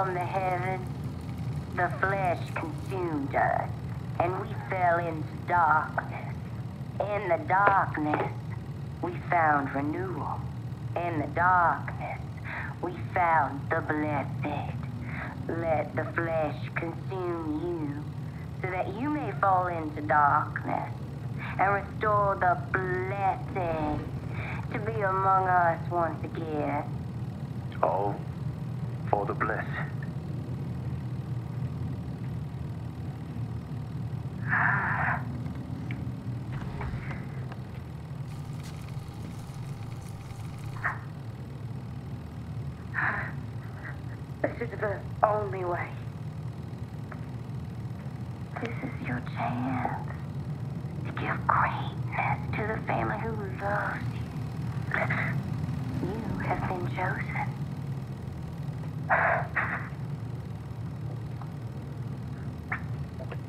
From the heavens, the flesh consumed us, and we fell into darkness. In the darkness, we found renewal. In the darkness, we found the blessed. Let the flesh consume you, so that you may fall into darkness and restore the blessed to be among us once again. All for the blessed. This is the only way. This is your chance to give greatness to the family who loves you. You have been chosen.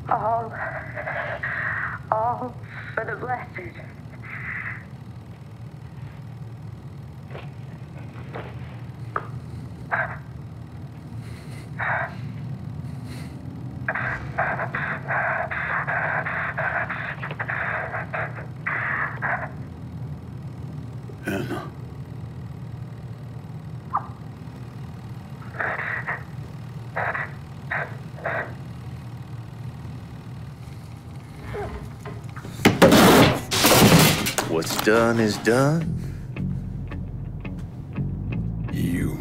All, all for the blessed. Anna. What's done is done. You.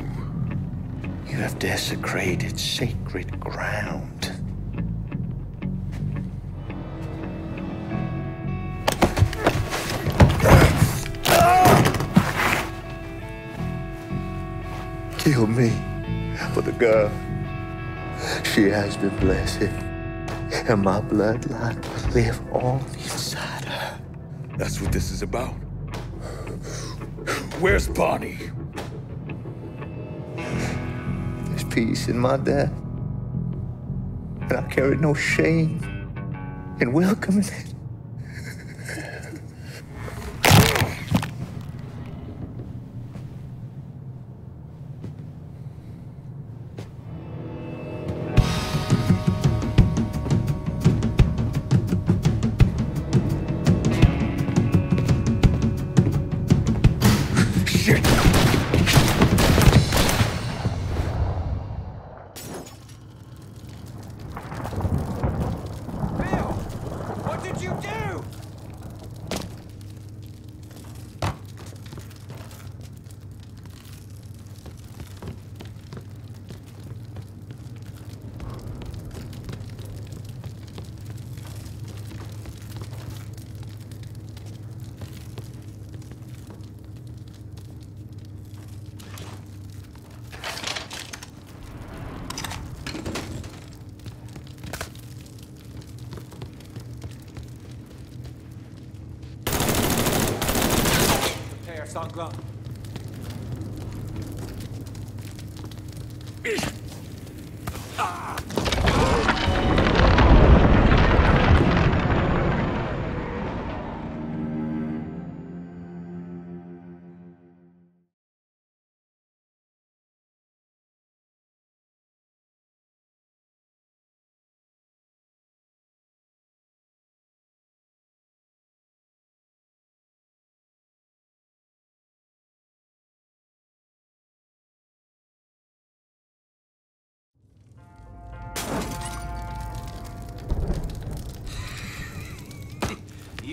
You have desecrated sacred ground. Kill me for the girl. She has been blessed, and my bloodline will live on inside her. That's what this is about. Where's Bonnie? There's peace in my death. And I carry no shame in welcoming it.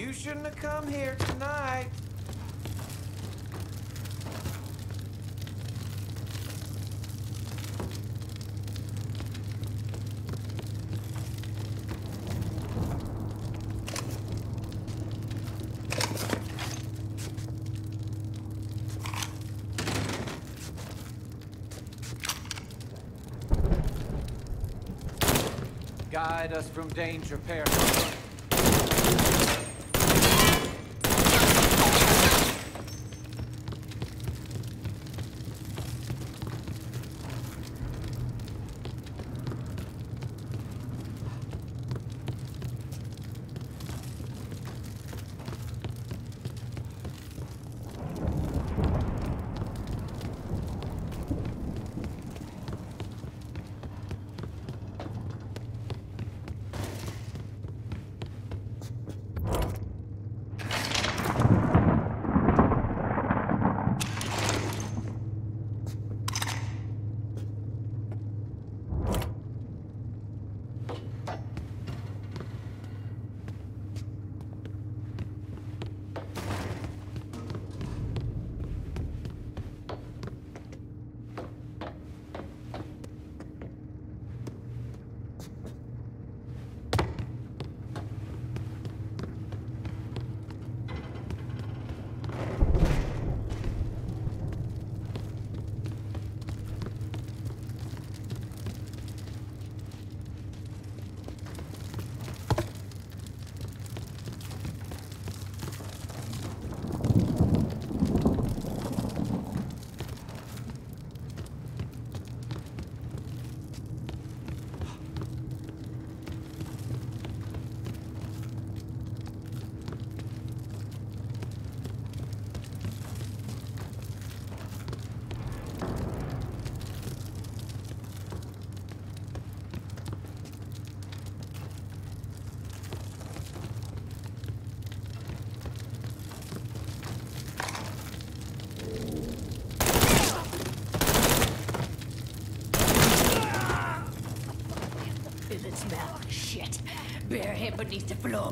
You shouldn't have come here tonight. Guide us from danger, Père.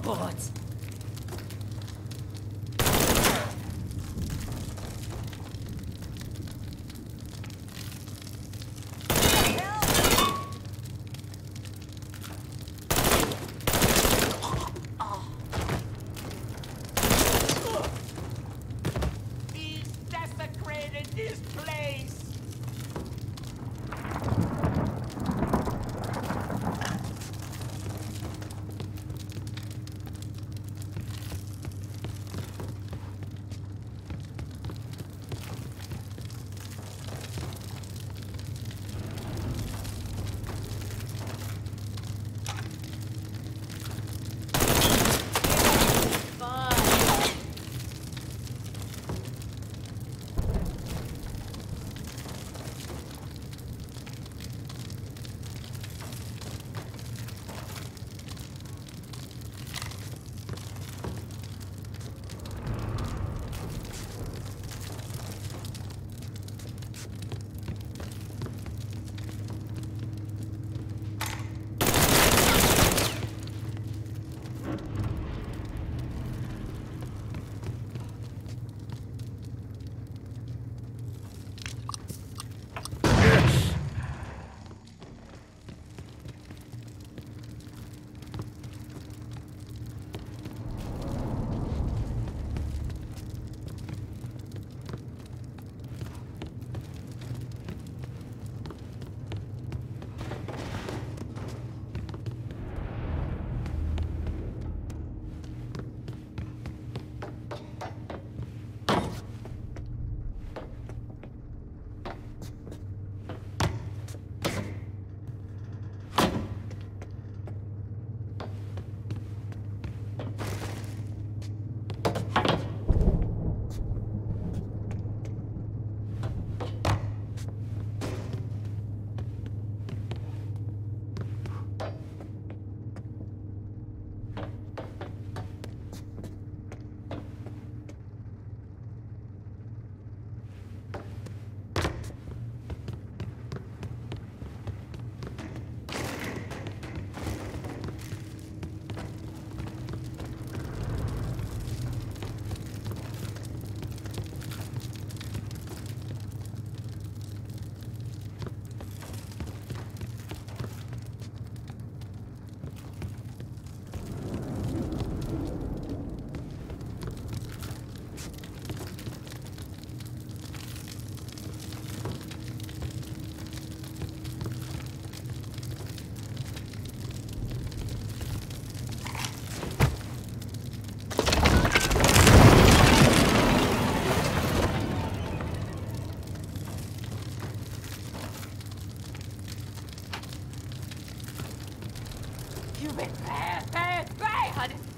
Beneath the You've been bad, bad, bad!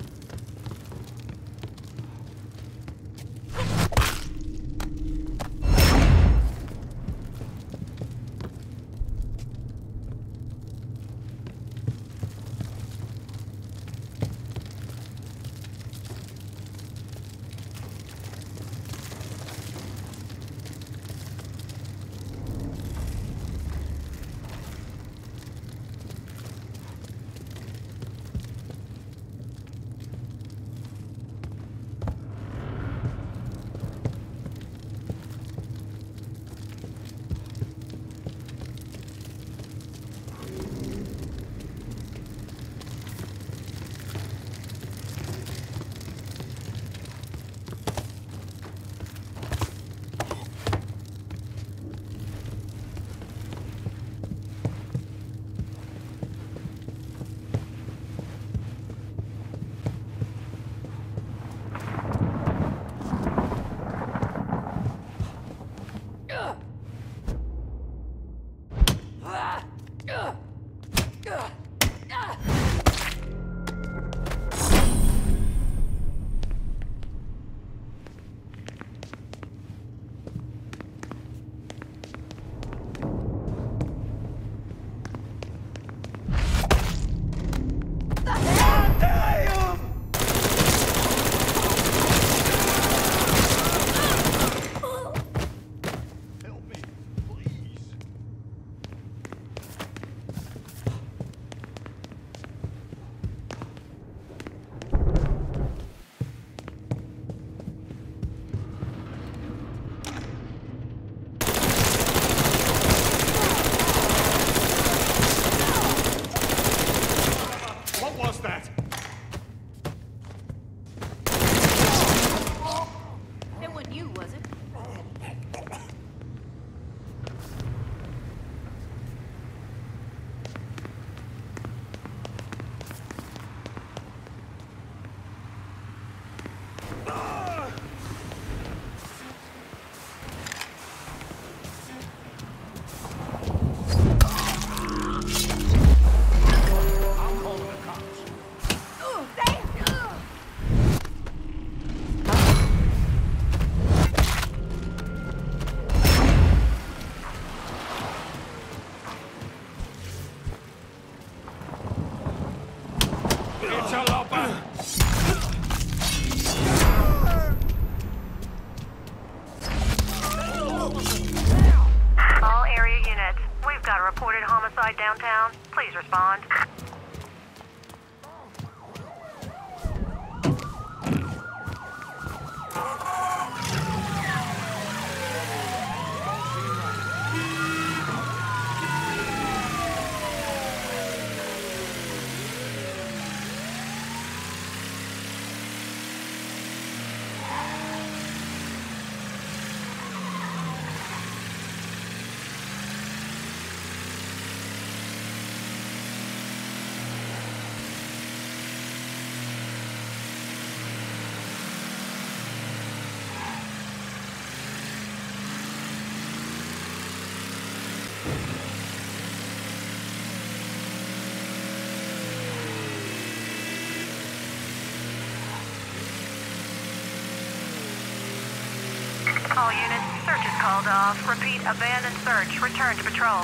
Repeat, abandoned search. Return to patrol.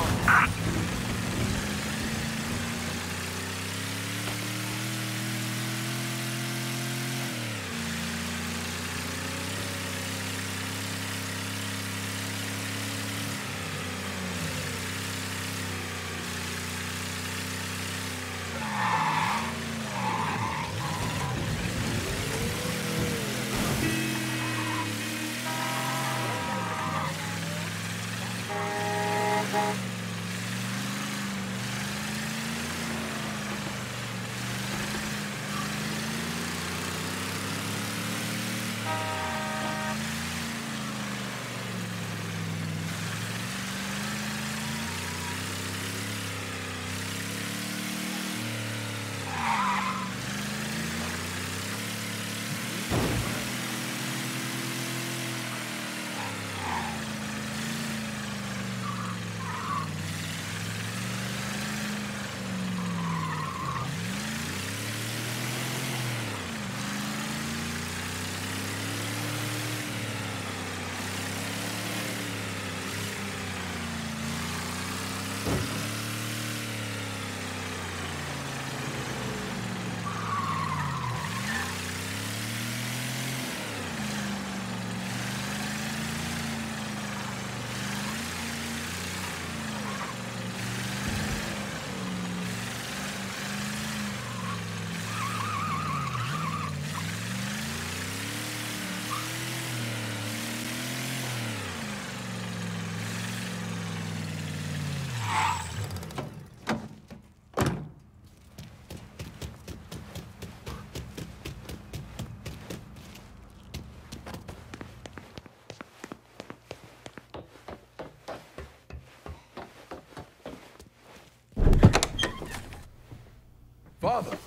Father!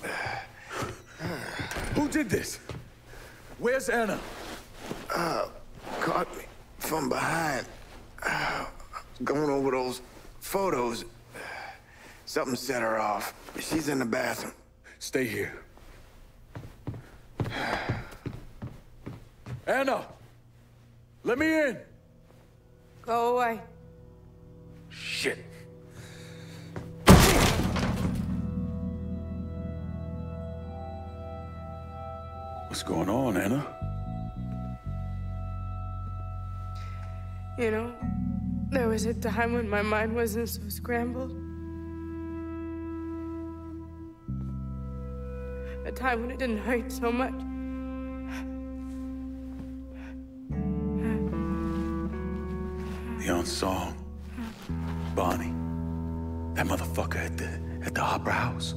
Who did this? Where's Anna? Uh, caught me from behind. Uh, going over those photos. Something set her off. She's in the bathroom. Stay here. Anna! Let me in! Go away. Going on, Anna? You know, there was a time when my mind wasn't so scrambled. A time when it didn't hurt so much. The unsung. Bonnie. That motherfucker at the at the opera house.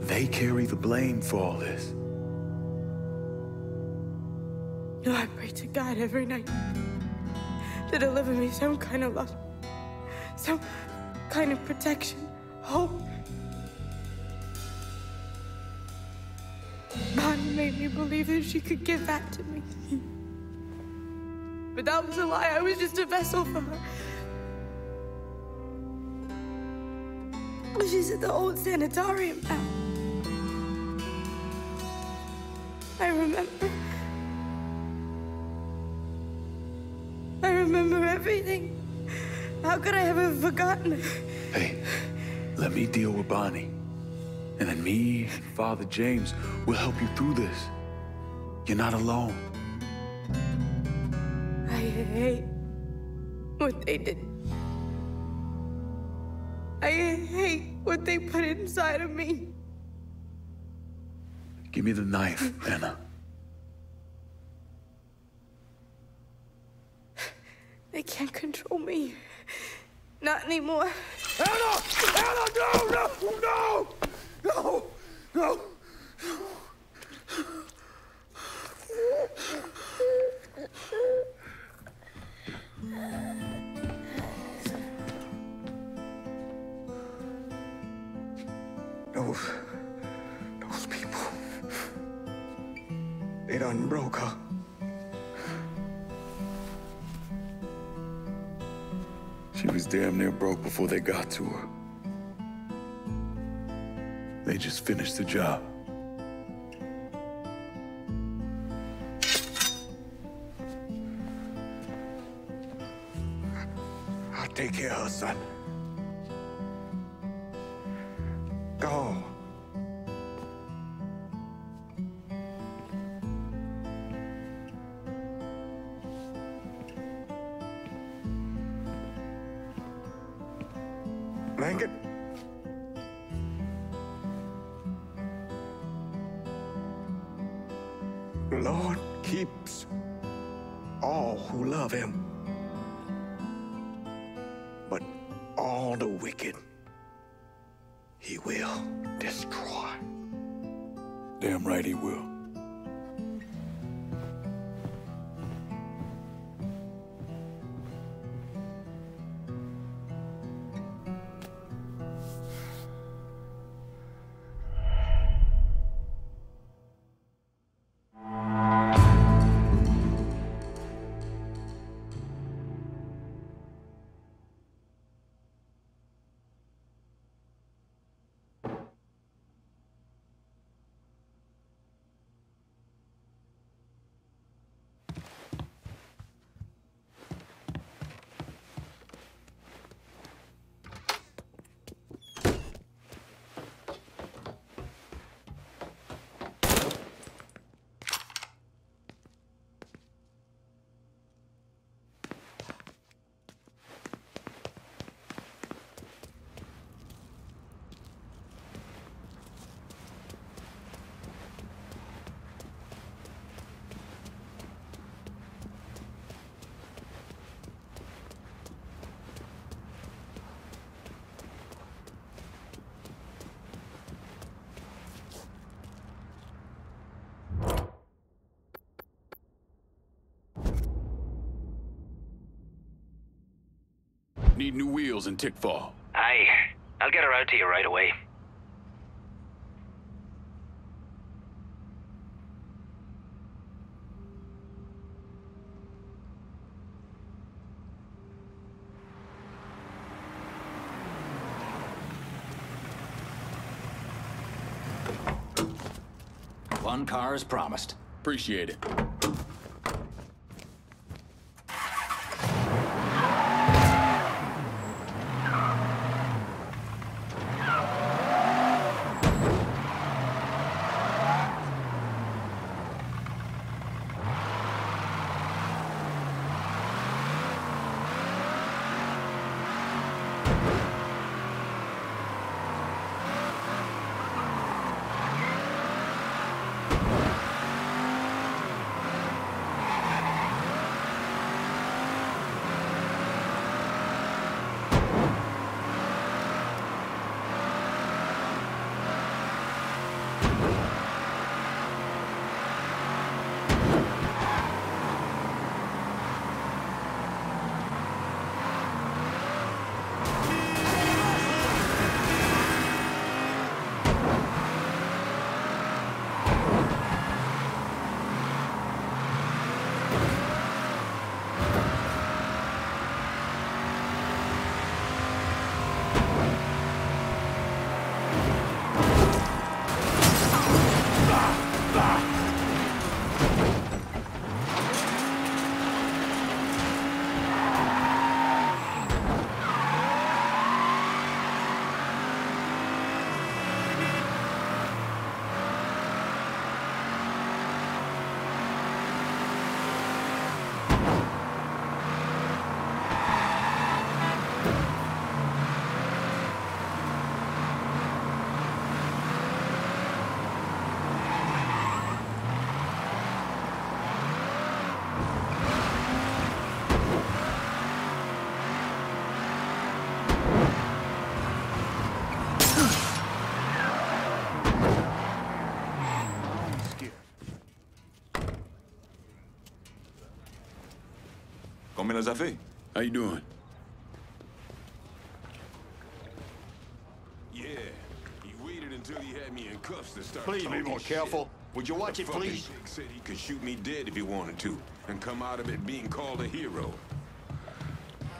They carry the blame for all this. Know, I pray to God every night to deliver me some kind of love, some kind of protection, hope. Bonnie made me believe that she could give that to me. But that was a lie. I was just a vessel for her. She's at the old sanatorium now. I remember. Everything. How could I ever have forgotten? Hey, let me deal with Bonnie. And then me and Father James will help you through this. You're not alone. I hate what they did. I hate what they put inside of me. Give me the knife, Anna. They can't control me. Not anymore. Anna! Anna, no, no, no! No! No! Those, those people, they done broke her. Was damn near broke before they got to her. They just finished the job. I'll take care of her, son. Need new wheels in Tickfaw. Aye. I'll get her out to you right away. One car as promised. Appreciate it. Comment ça? How you doing? Yeah. He waited until he had me in cuffs to start Please be more shit. careful. Would you watch The it, please? pig said he could shoot me dead if he wanted to, and come out of it being called a hero.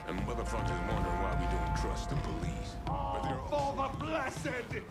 And motherfuckers wondering why we don't trust the police. But they're all... For the blessed!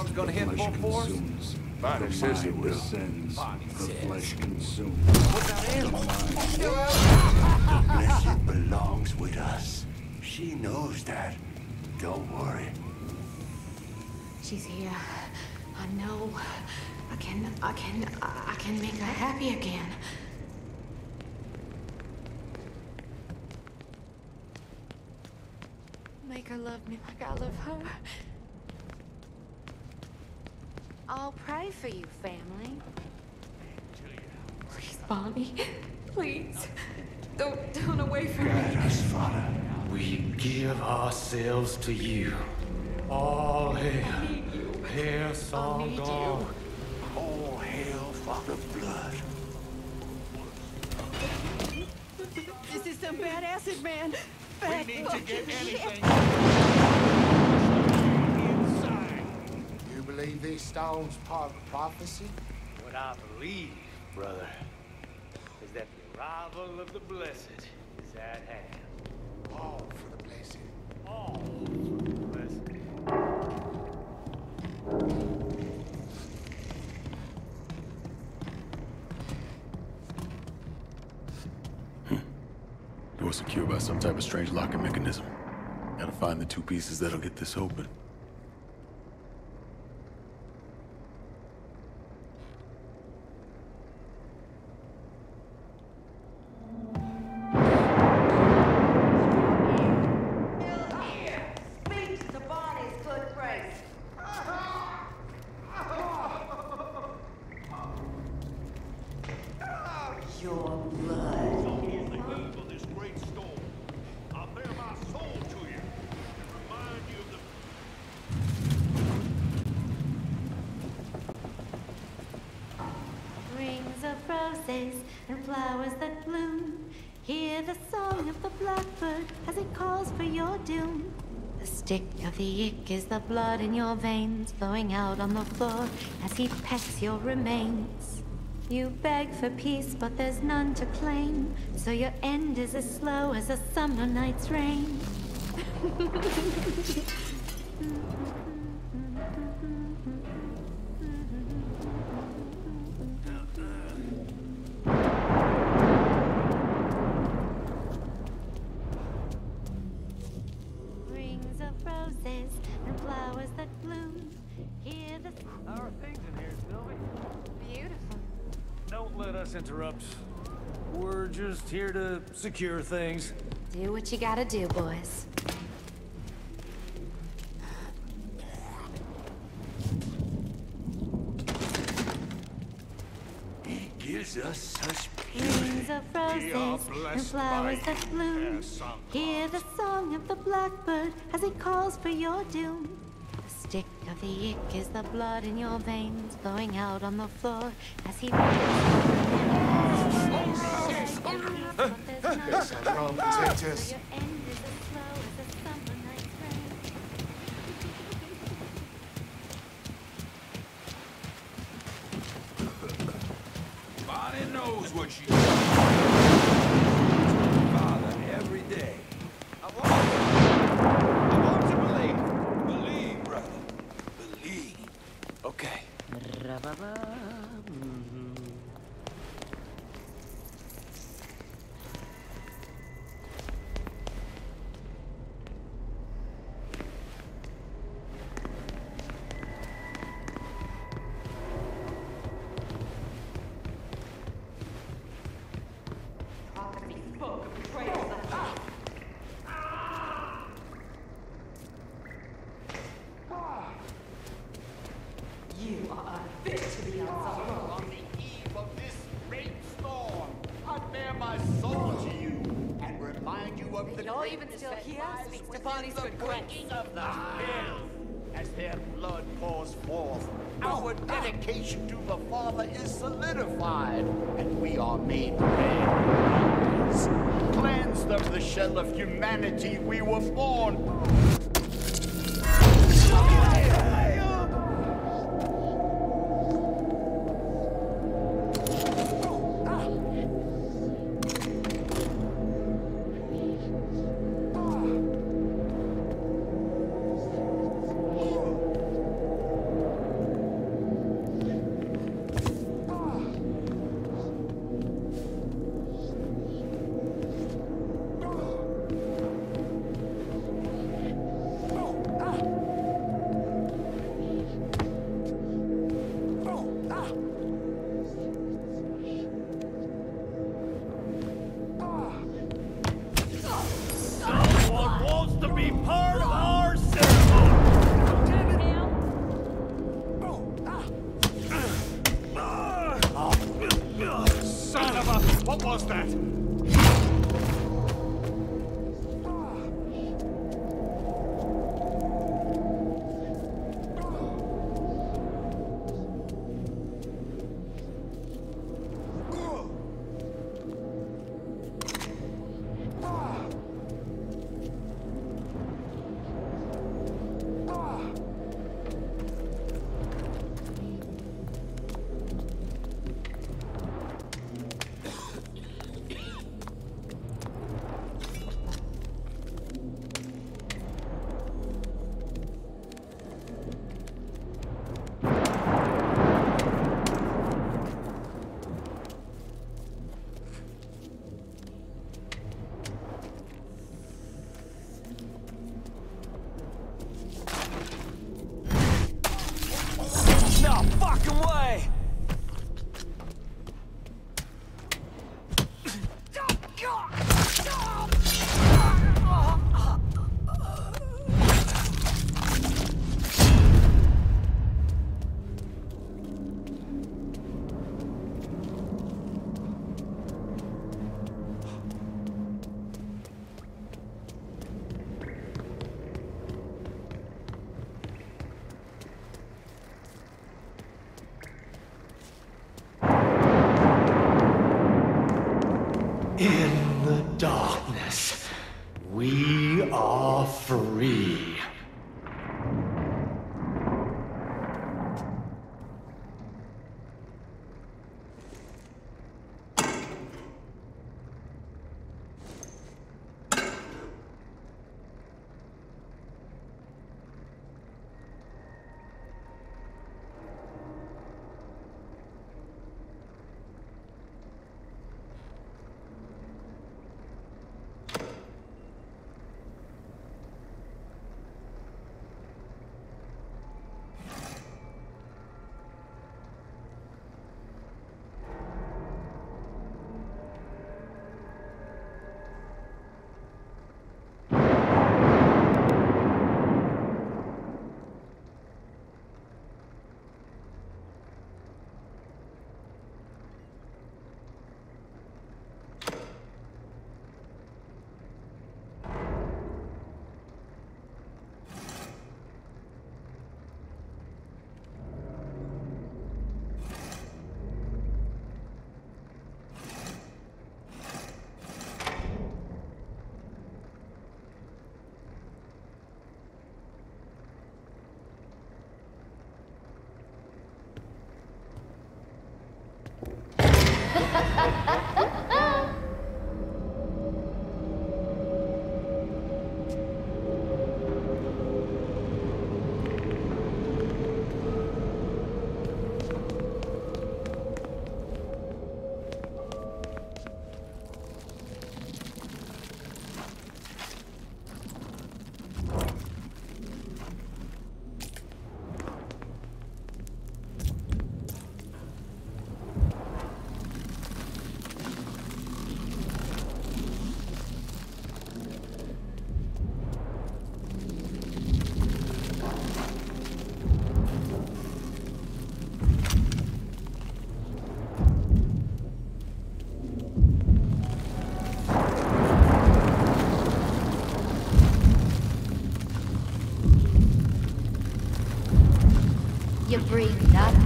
Storm's gonna hit flesh full force? consumes. Bonnie the says it mind will. descends, Bonnie the says. flesh consumes. The blessed belongs with us. She knows that. Don't worry. She's here. I know. I can, I can, I can make her happy again. Make her love me like I love her. I'll pray for you, family. Please, Bonnie. Please. Don't turn away from me. us, Father. We give ourselves to you. All hail. Hail Songong. All hail Father Blood. This is some bad acid, man. Bad We need to get anything inside. You believe these stones part of prophecy? What I believe, brother, is that the Arrival of the blessed is at hand. All for the blessed. All for the blessed. Hmm. Door secured by some type of strange locking mechanism. Gotta find the two pieces that'll get this open. Blood in your veins flowing out on the floor as he pecks your remains. You beg for peace, but there's none to claim. So your end is as slow as a summer night's rain. let us interrupt. We're just here to secure things. Do what you gotta do, boys. He gives us such Rings of We are roses and blessed flowers by that bloom. Song Hear the song of the blackbird as it calls for your doom. Stick of the ick is the blood in your veins flowing out on the floor as he. Bonnie knows what she Father every day. I want I want to believe. Believe, brother. Believe. Okay. You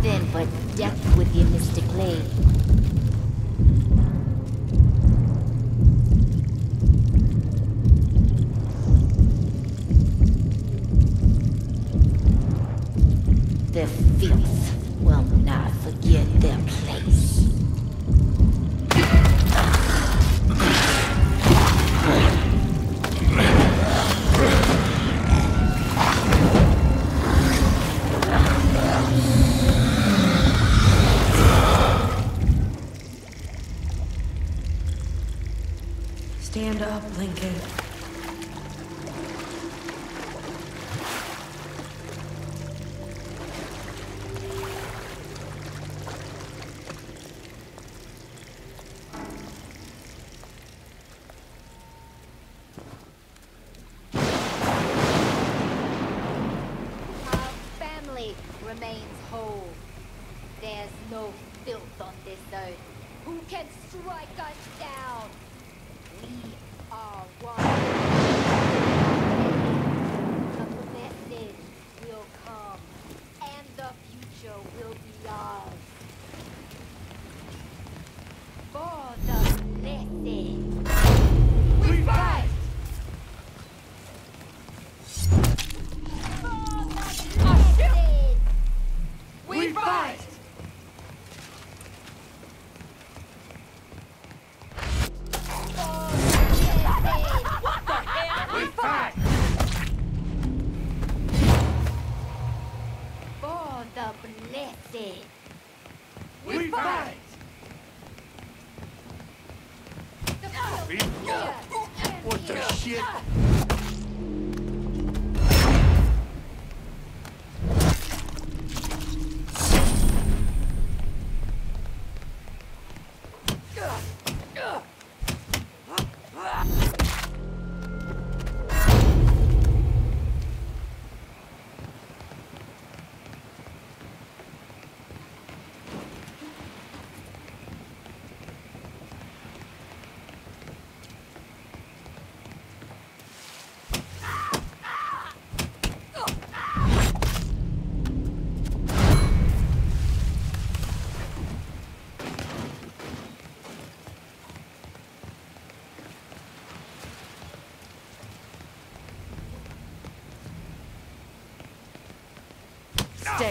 nothing but death with your mystic blade.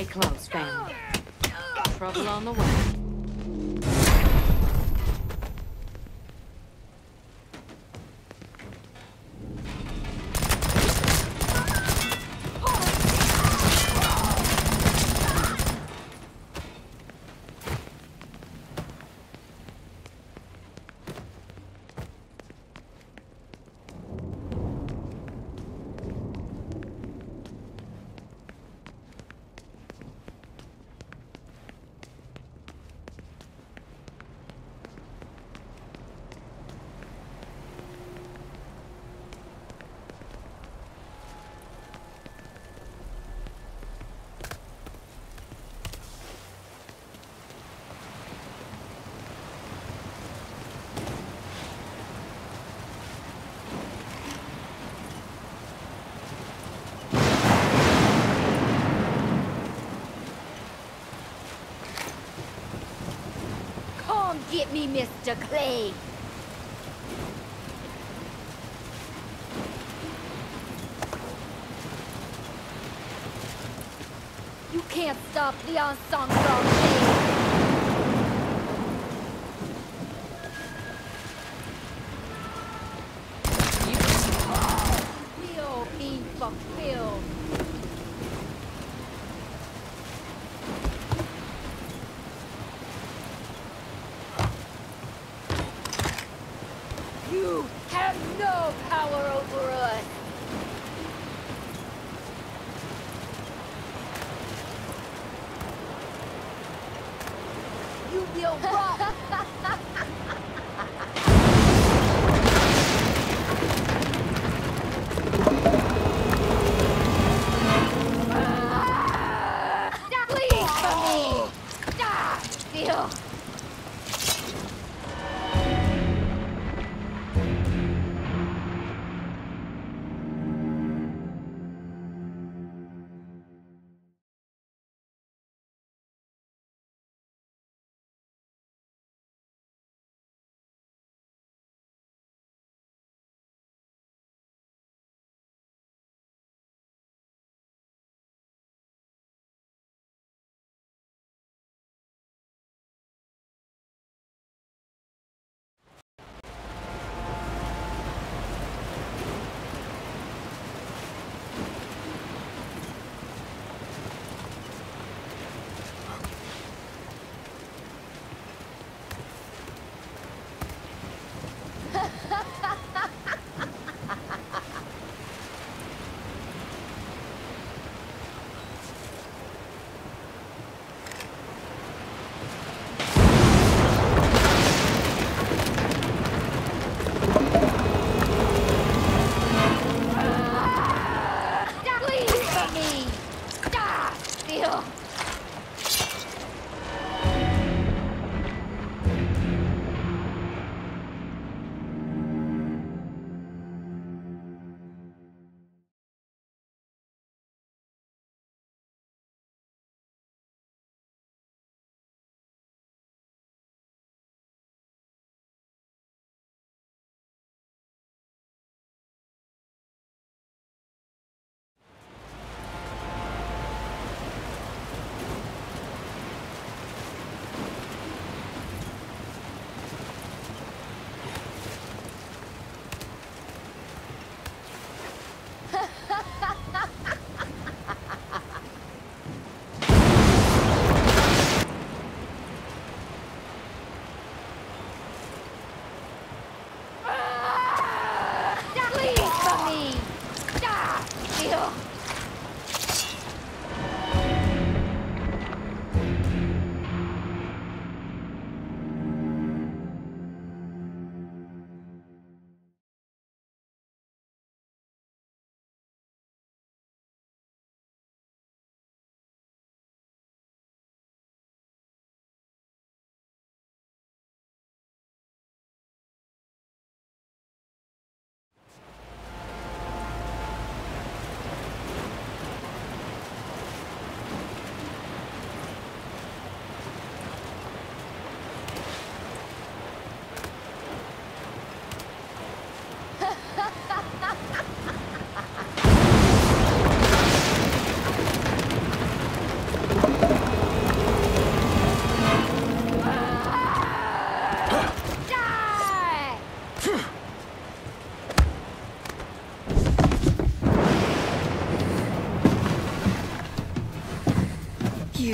Stay close, family. Trouble on the way. Come get me, Mr. Clay. You can't stop the Ensanglante.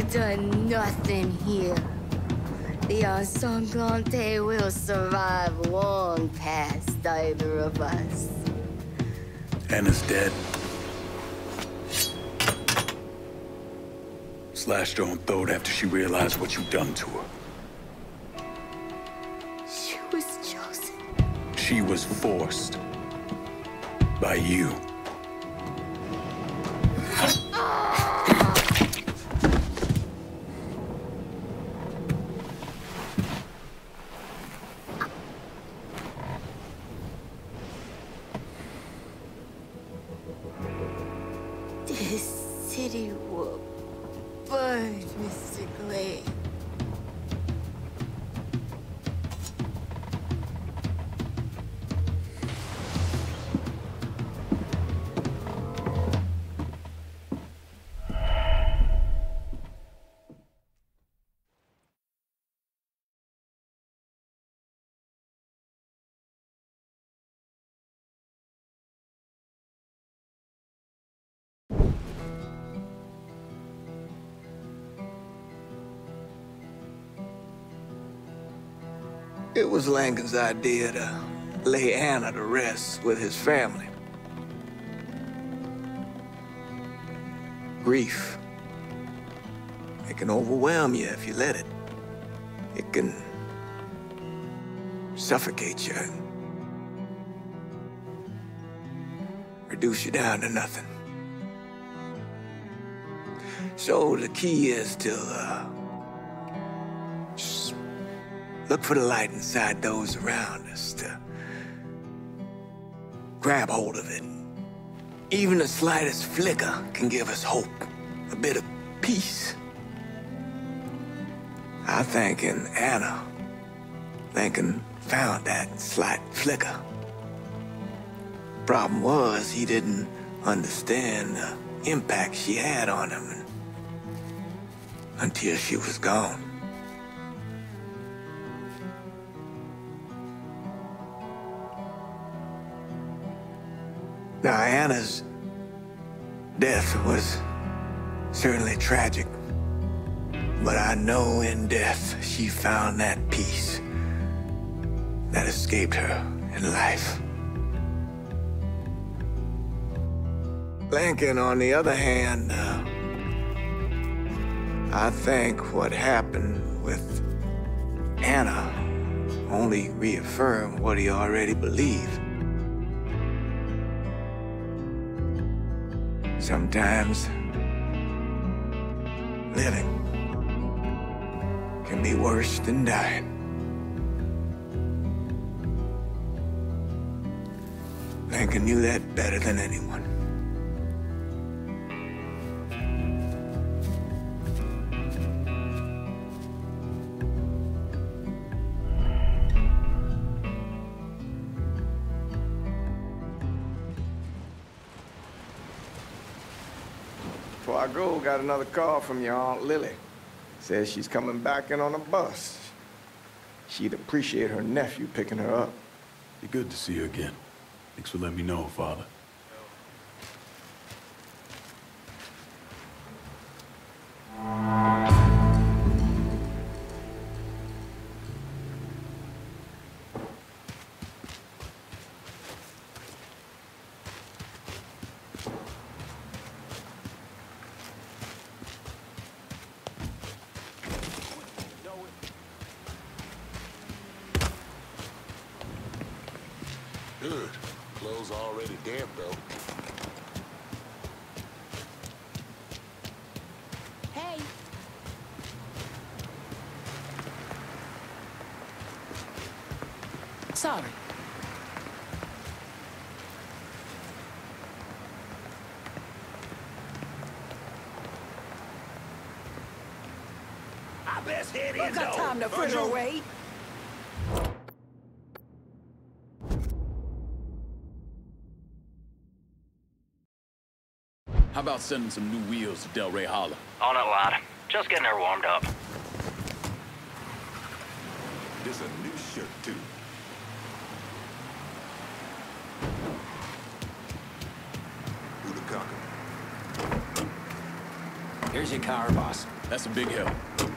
Done nothing here. The Ensanglante will survive long past either of us. Anna's dead. Slashed her own throat after she realized what you'd done to her. She was chosen. She was forced. By you. It was Lincoln's idea to lay Anna to rest with his family. Grief. It can overwhelm you if you let it. It can suffocate you. Reduce you down to nothing. So the key is to uh, look for the light inside those around us to grab hold of it. Even the slightest flicker can give us hope, a bit of peace. I think in Anna, Lincoln found that slight flicker. Problem was, he didn't understand the impact she had on him until she was gone. Now, Anna's death was certainly tragic, but I know in death she found that peace that escaped her in life. Lincoln, on the other hand, uh, I think what happened with Anna only reaffirmed what he already believed. Sometimes living can be worse than dying. Lincoln knew that better than anyone. Got another call from your Aunt Lily. Says she's coming back in on a bus. She'd appreciate her nephew picking her up. Be good to see you again. Thanks for letting me know, Father. Time to fritter away. How about sending some new wheels to Delray Hollow? On it, lad. Just getting her warmed up. This a new shirt, too. Who the cocker? Here's your car, boss. That's a big help.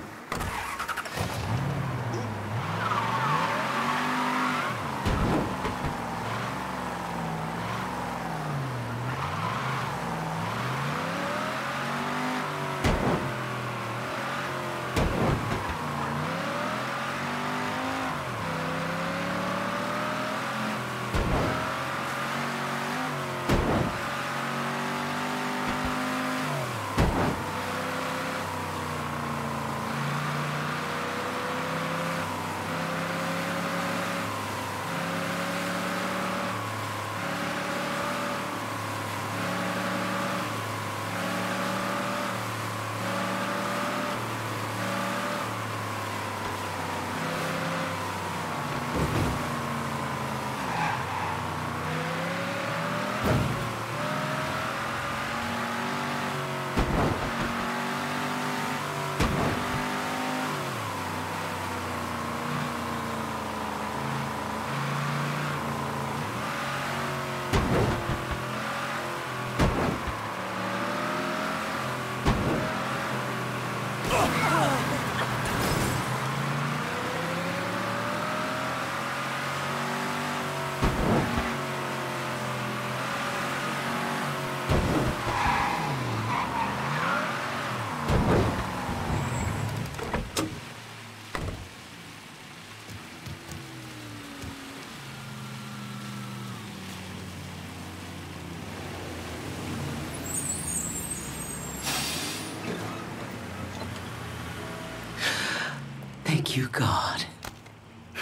Thank you, God.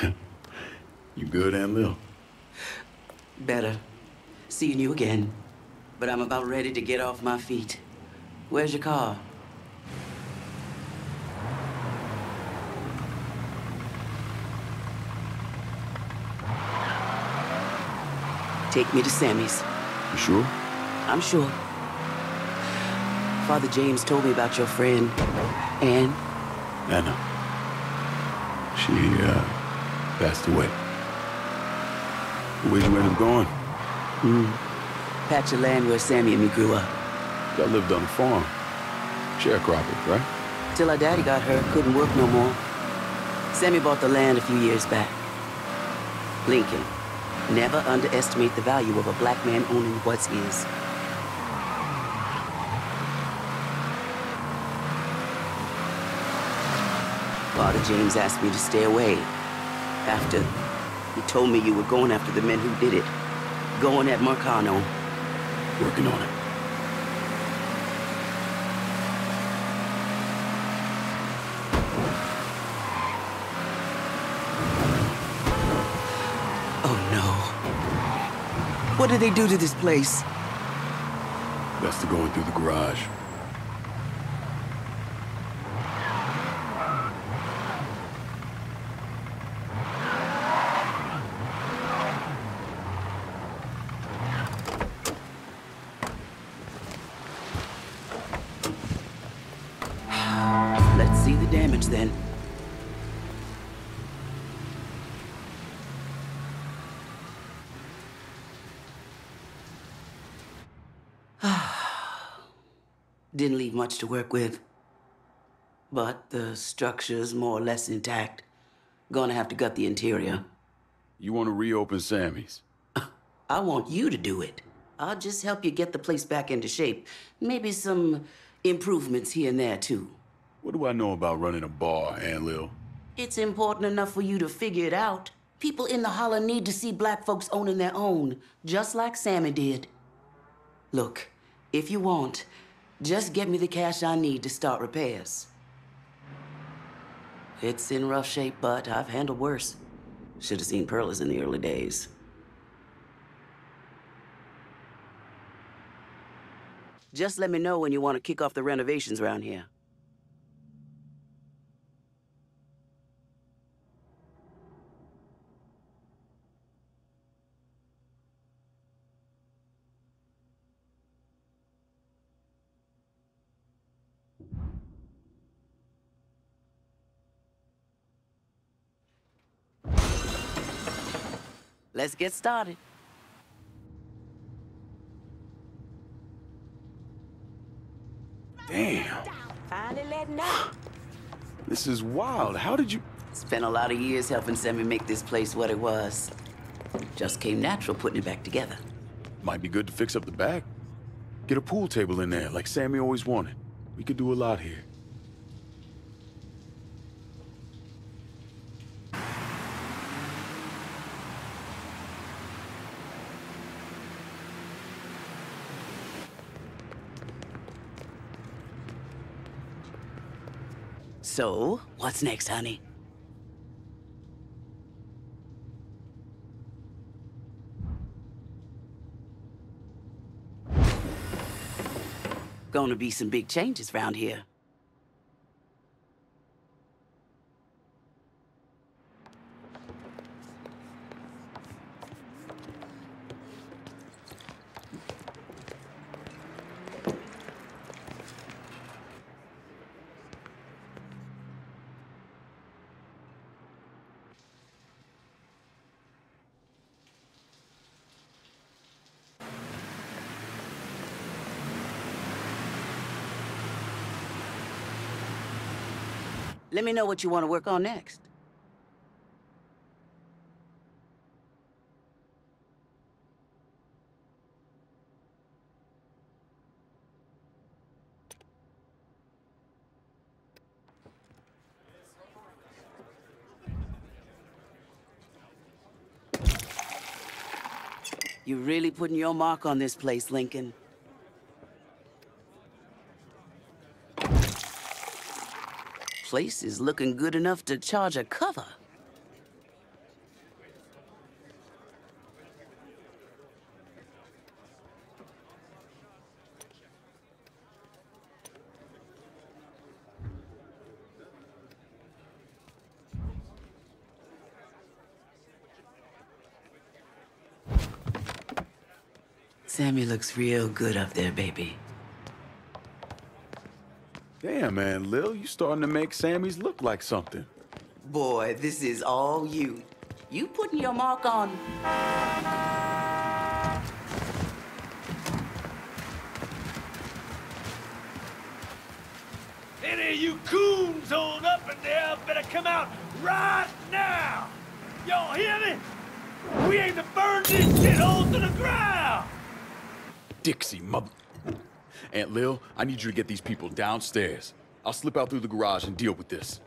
You good, Aunt Lil? Better. Seeing you again. But I'm about ready to get off my feet. Where's your car? Take me to Sammy's. You sure? I'm sure. Father James told me about your friend, Anne. Anna. She, uh, passed away. Where'd you end up going? Mm. Patch of land where Sammy and me grew up. Y'all lived on a farm. Sharecroppers, right? Till our daddy got hurt, couldn't work no more. Sammy bought the land a few years back. Lincoln, never underestimate the value of a black man owning what's his. Father James asked me to stay away. After he told me you were going after the men who did it. Going at Marcano. Working on it. Oh no. What did they do to this place? Best to go in through the garage. Didn't leave much to work with. But the structure's more or less intact. Gonna have to gut the interior. You want to reopen Sammy's? I want you to do it. I'll just help you get the place back into shape. Maybe some improvements here and there, too. What do I know about running a bar, Aunt Lil? It's important enough for you to figure it out. People in the holler need to see black folks owning their own, just like Sammy did. Look, if you want, just get me the cash I need to start repairs. It's in rough shape, but I've handled worse. Should have seen Perlas in the early days. Just let me know when you want to kick off the renovations around here. Let's get started. Damn. Finally letting out. This is wild. How did you... Spent a lot of years helping Sammy make this place what it was. Just came natural putting it back together. Might be good to fix up the back. Get a pool table in there, like Sammy always wanted. We could do a lot here. So, what's next, honey? Gonna be some big changes round here. Let me know what you want to work on next. You're really putting your mark on this place, Lincoln. Place is looking good enough to charge a cover. Sammy looks real good up there, baby. Damn, man, Lil, you starting to make Sammy's look like something. Boy, this is all you. You putting your mark on. Any of you coons on up in there better come out right now! Y'all hear me? We aim to burn this shithole to the ground! Dixie, mother... Aunt Lil, I need you to get these people downstairs. I'll slip out through the garage and deal with this.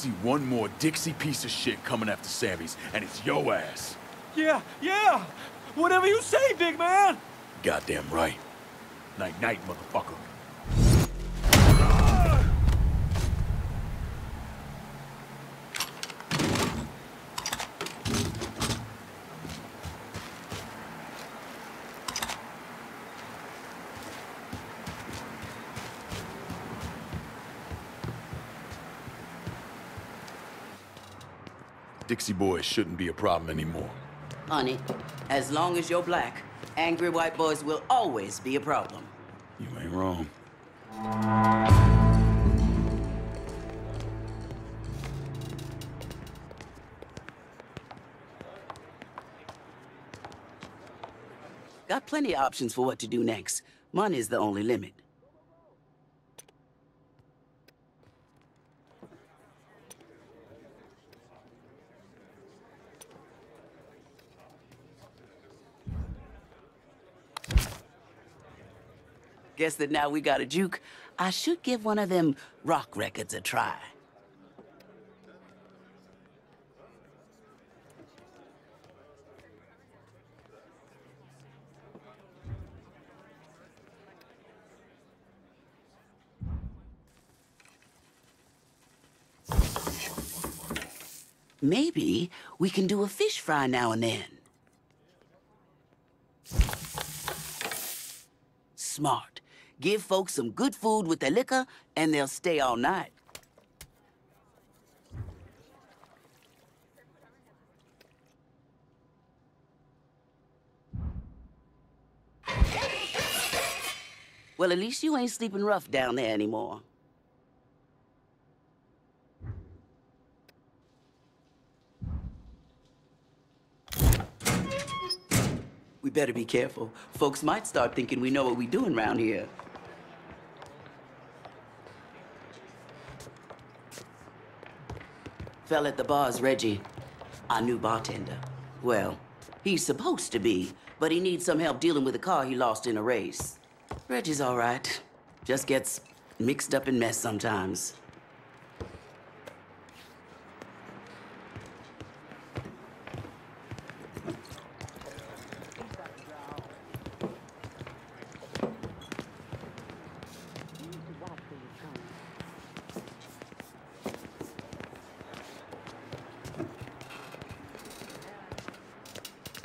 See one more Dixie piece of shit coming after Sammy's, and it's yo ass. Yeah, yeah! Whatever you say, big man! Goddamn right. Night-night, motherfucker. Dixie boys shouldn't be a problem anymore. Honey, as long as you're black, angry white boys will always be a problem. You ain't wrong. Got plenty of options for what to do next. Money's the only limit. Guess that now we got a juke, I should give one of them rock records a try. Maybe we can do a fish fry now and then. Smart. Give folks some good food with their liquor, and they'll stay all night. Well, at least you ain't sleeping rough down there anymore. We better be careful. Folks might start thinking we know what we're doing around here. Fell at the bar's Reggie, our new bartender. Well, he's supposed to be, but he needs some help dealing with a car he lost in a race. Reggie's all right. Just gets mixed up in mess sometimes.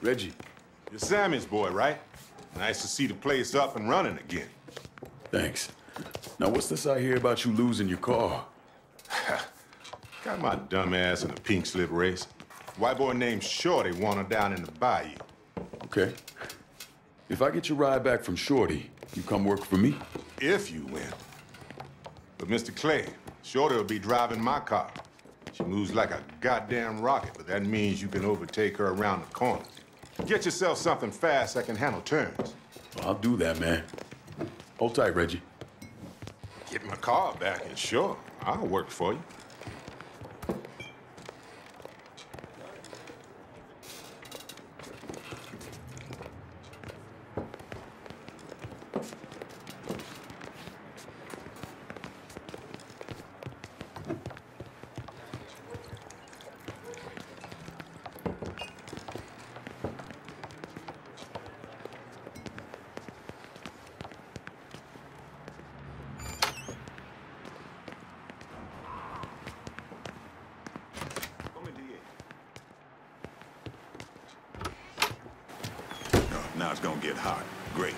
Reggie. Boy, right? Nice to see the place up and running again. Thanks. Now, what's this I hear about you losing your car? Got my dumb ass in a pink slip race. White boy named Shorty won her down in the bayou. Okay. If I get your ride back from Shorty, you come work for me? If you win. But Mr. Clay, Shorty will be driving my car. She moves like a goddamn rocket, but that means you can overtake her around the corner. Get yourself something fast that can handle turns. I'll do that, man. Hold tight, Reggie. Get my car back, and sure, I'll work for you. It's gonna get hot. Great.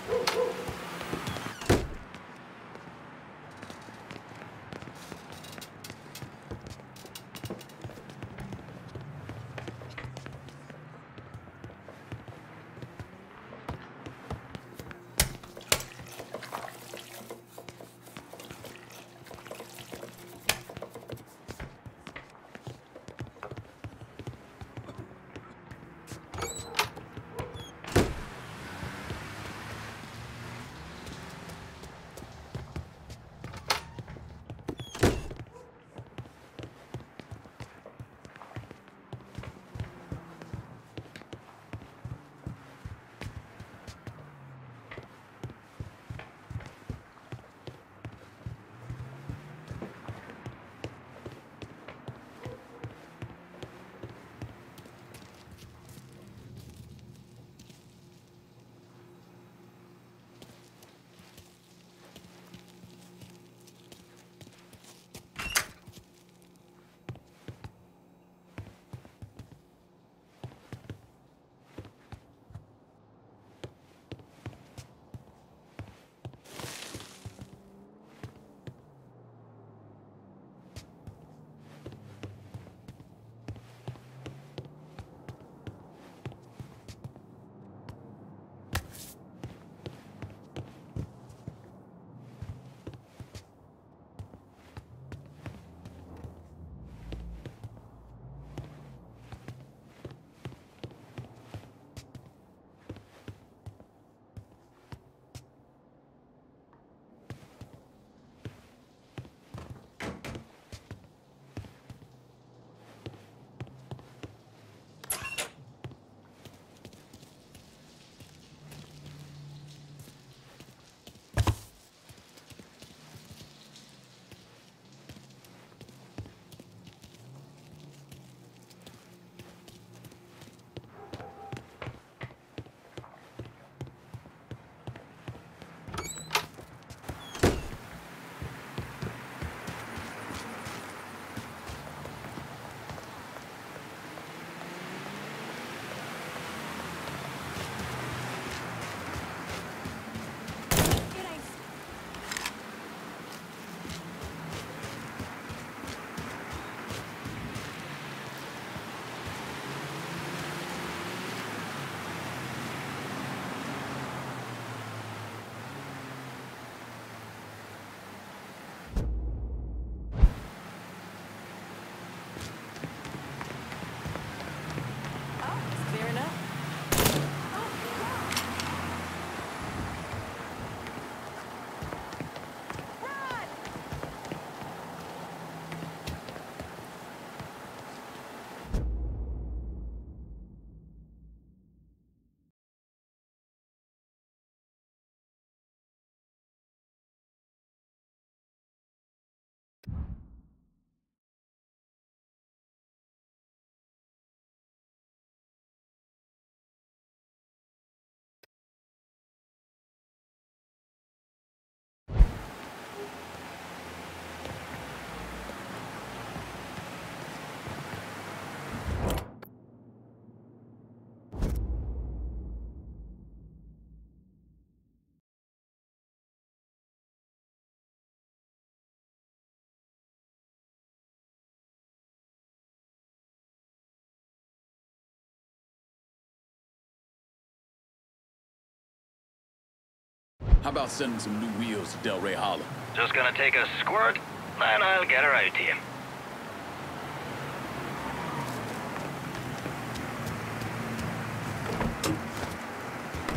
How about sending some new wheels to Delray Hollow? Just gonna take a squirt, and I'll get her out to you.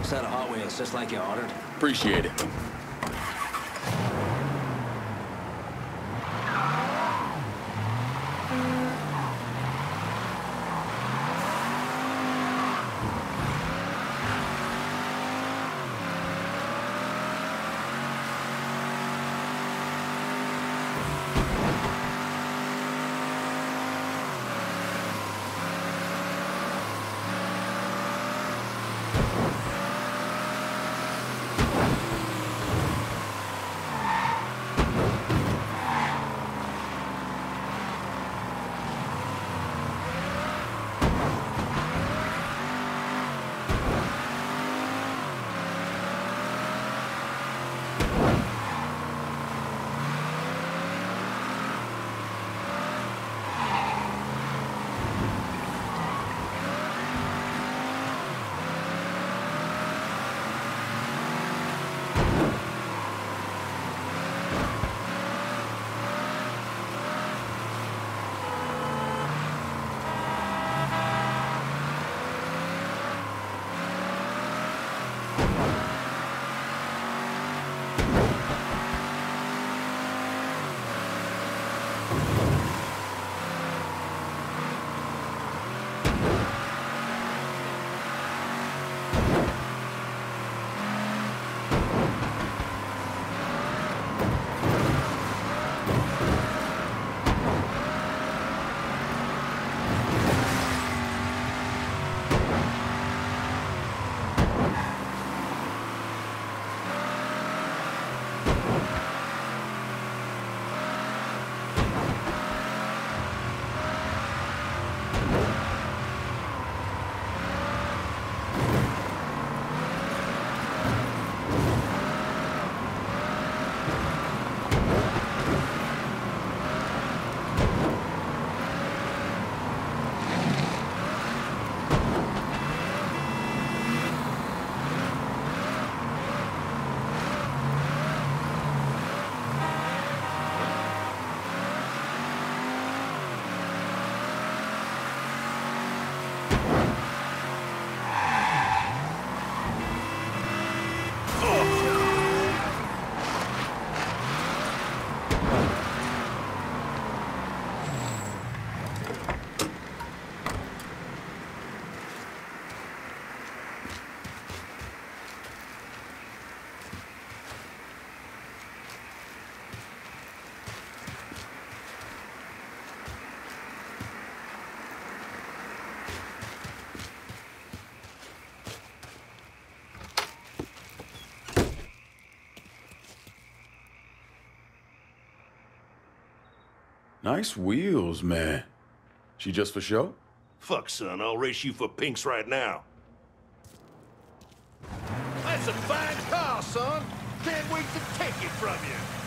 Set of Hot Wheels, just like you ordered. Appreciate it. Nice wheels, man. She just for show? Fuck, son, I'll race you for pinks right now. That's a fine car, son. Can't wait to take it from you.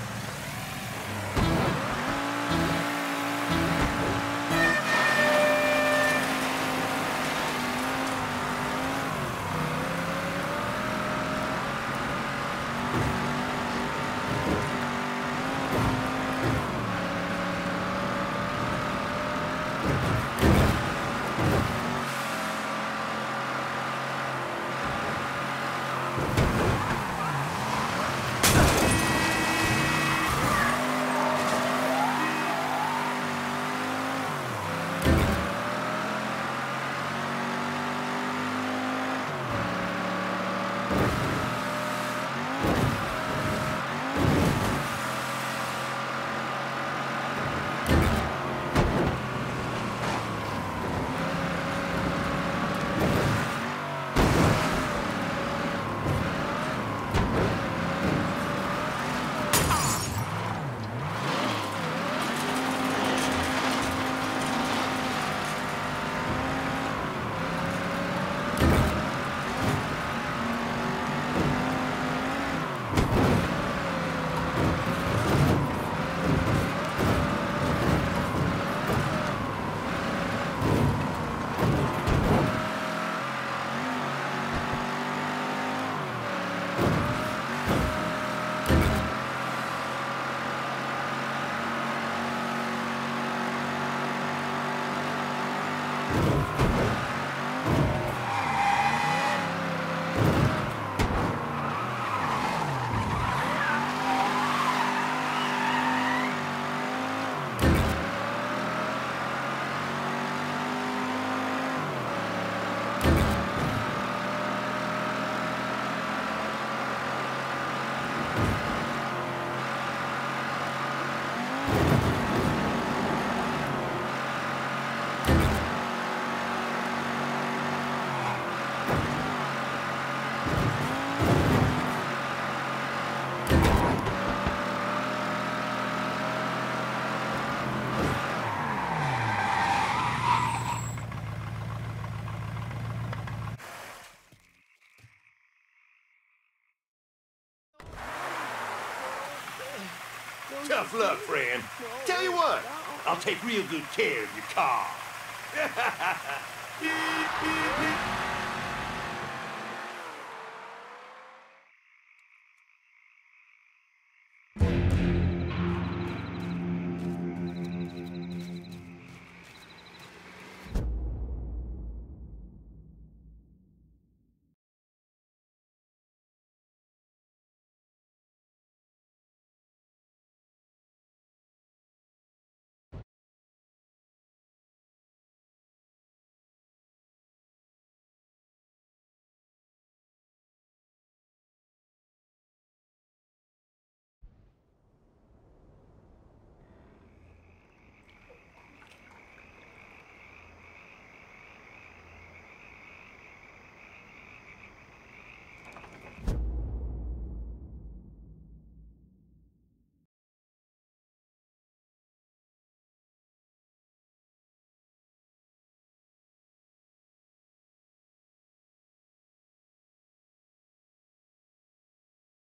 Tough luck, friend. Tell you what, I'll take real good care of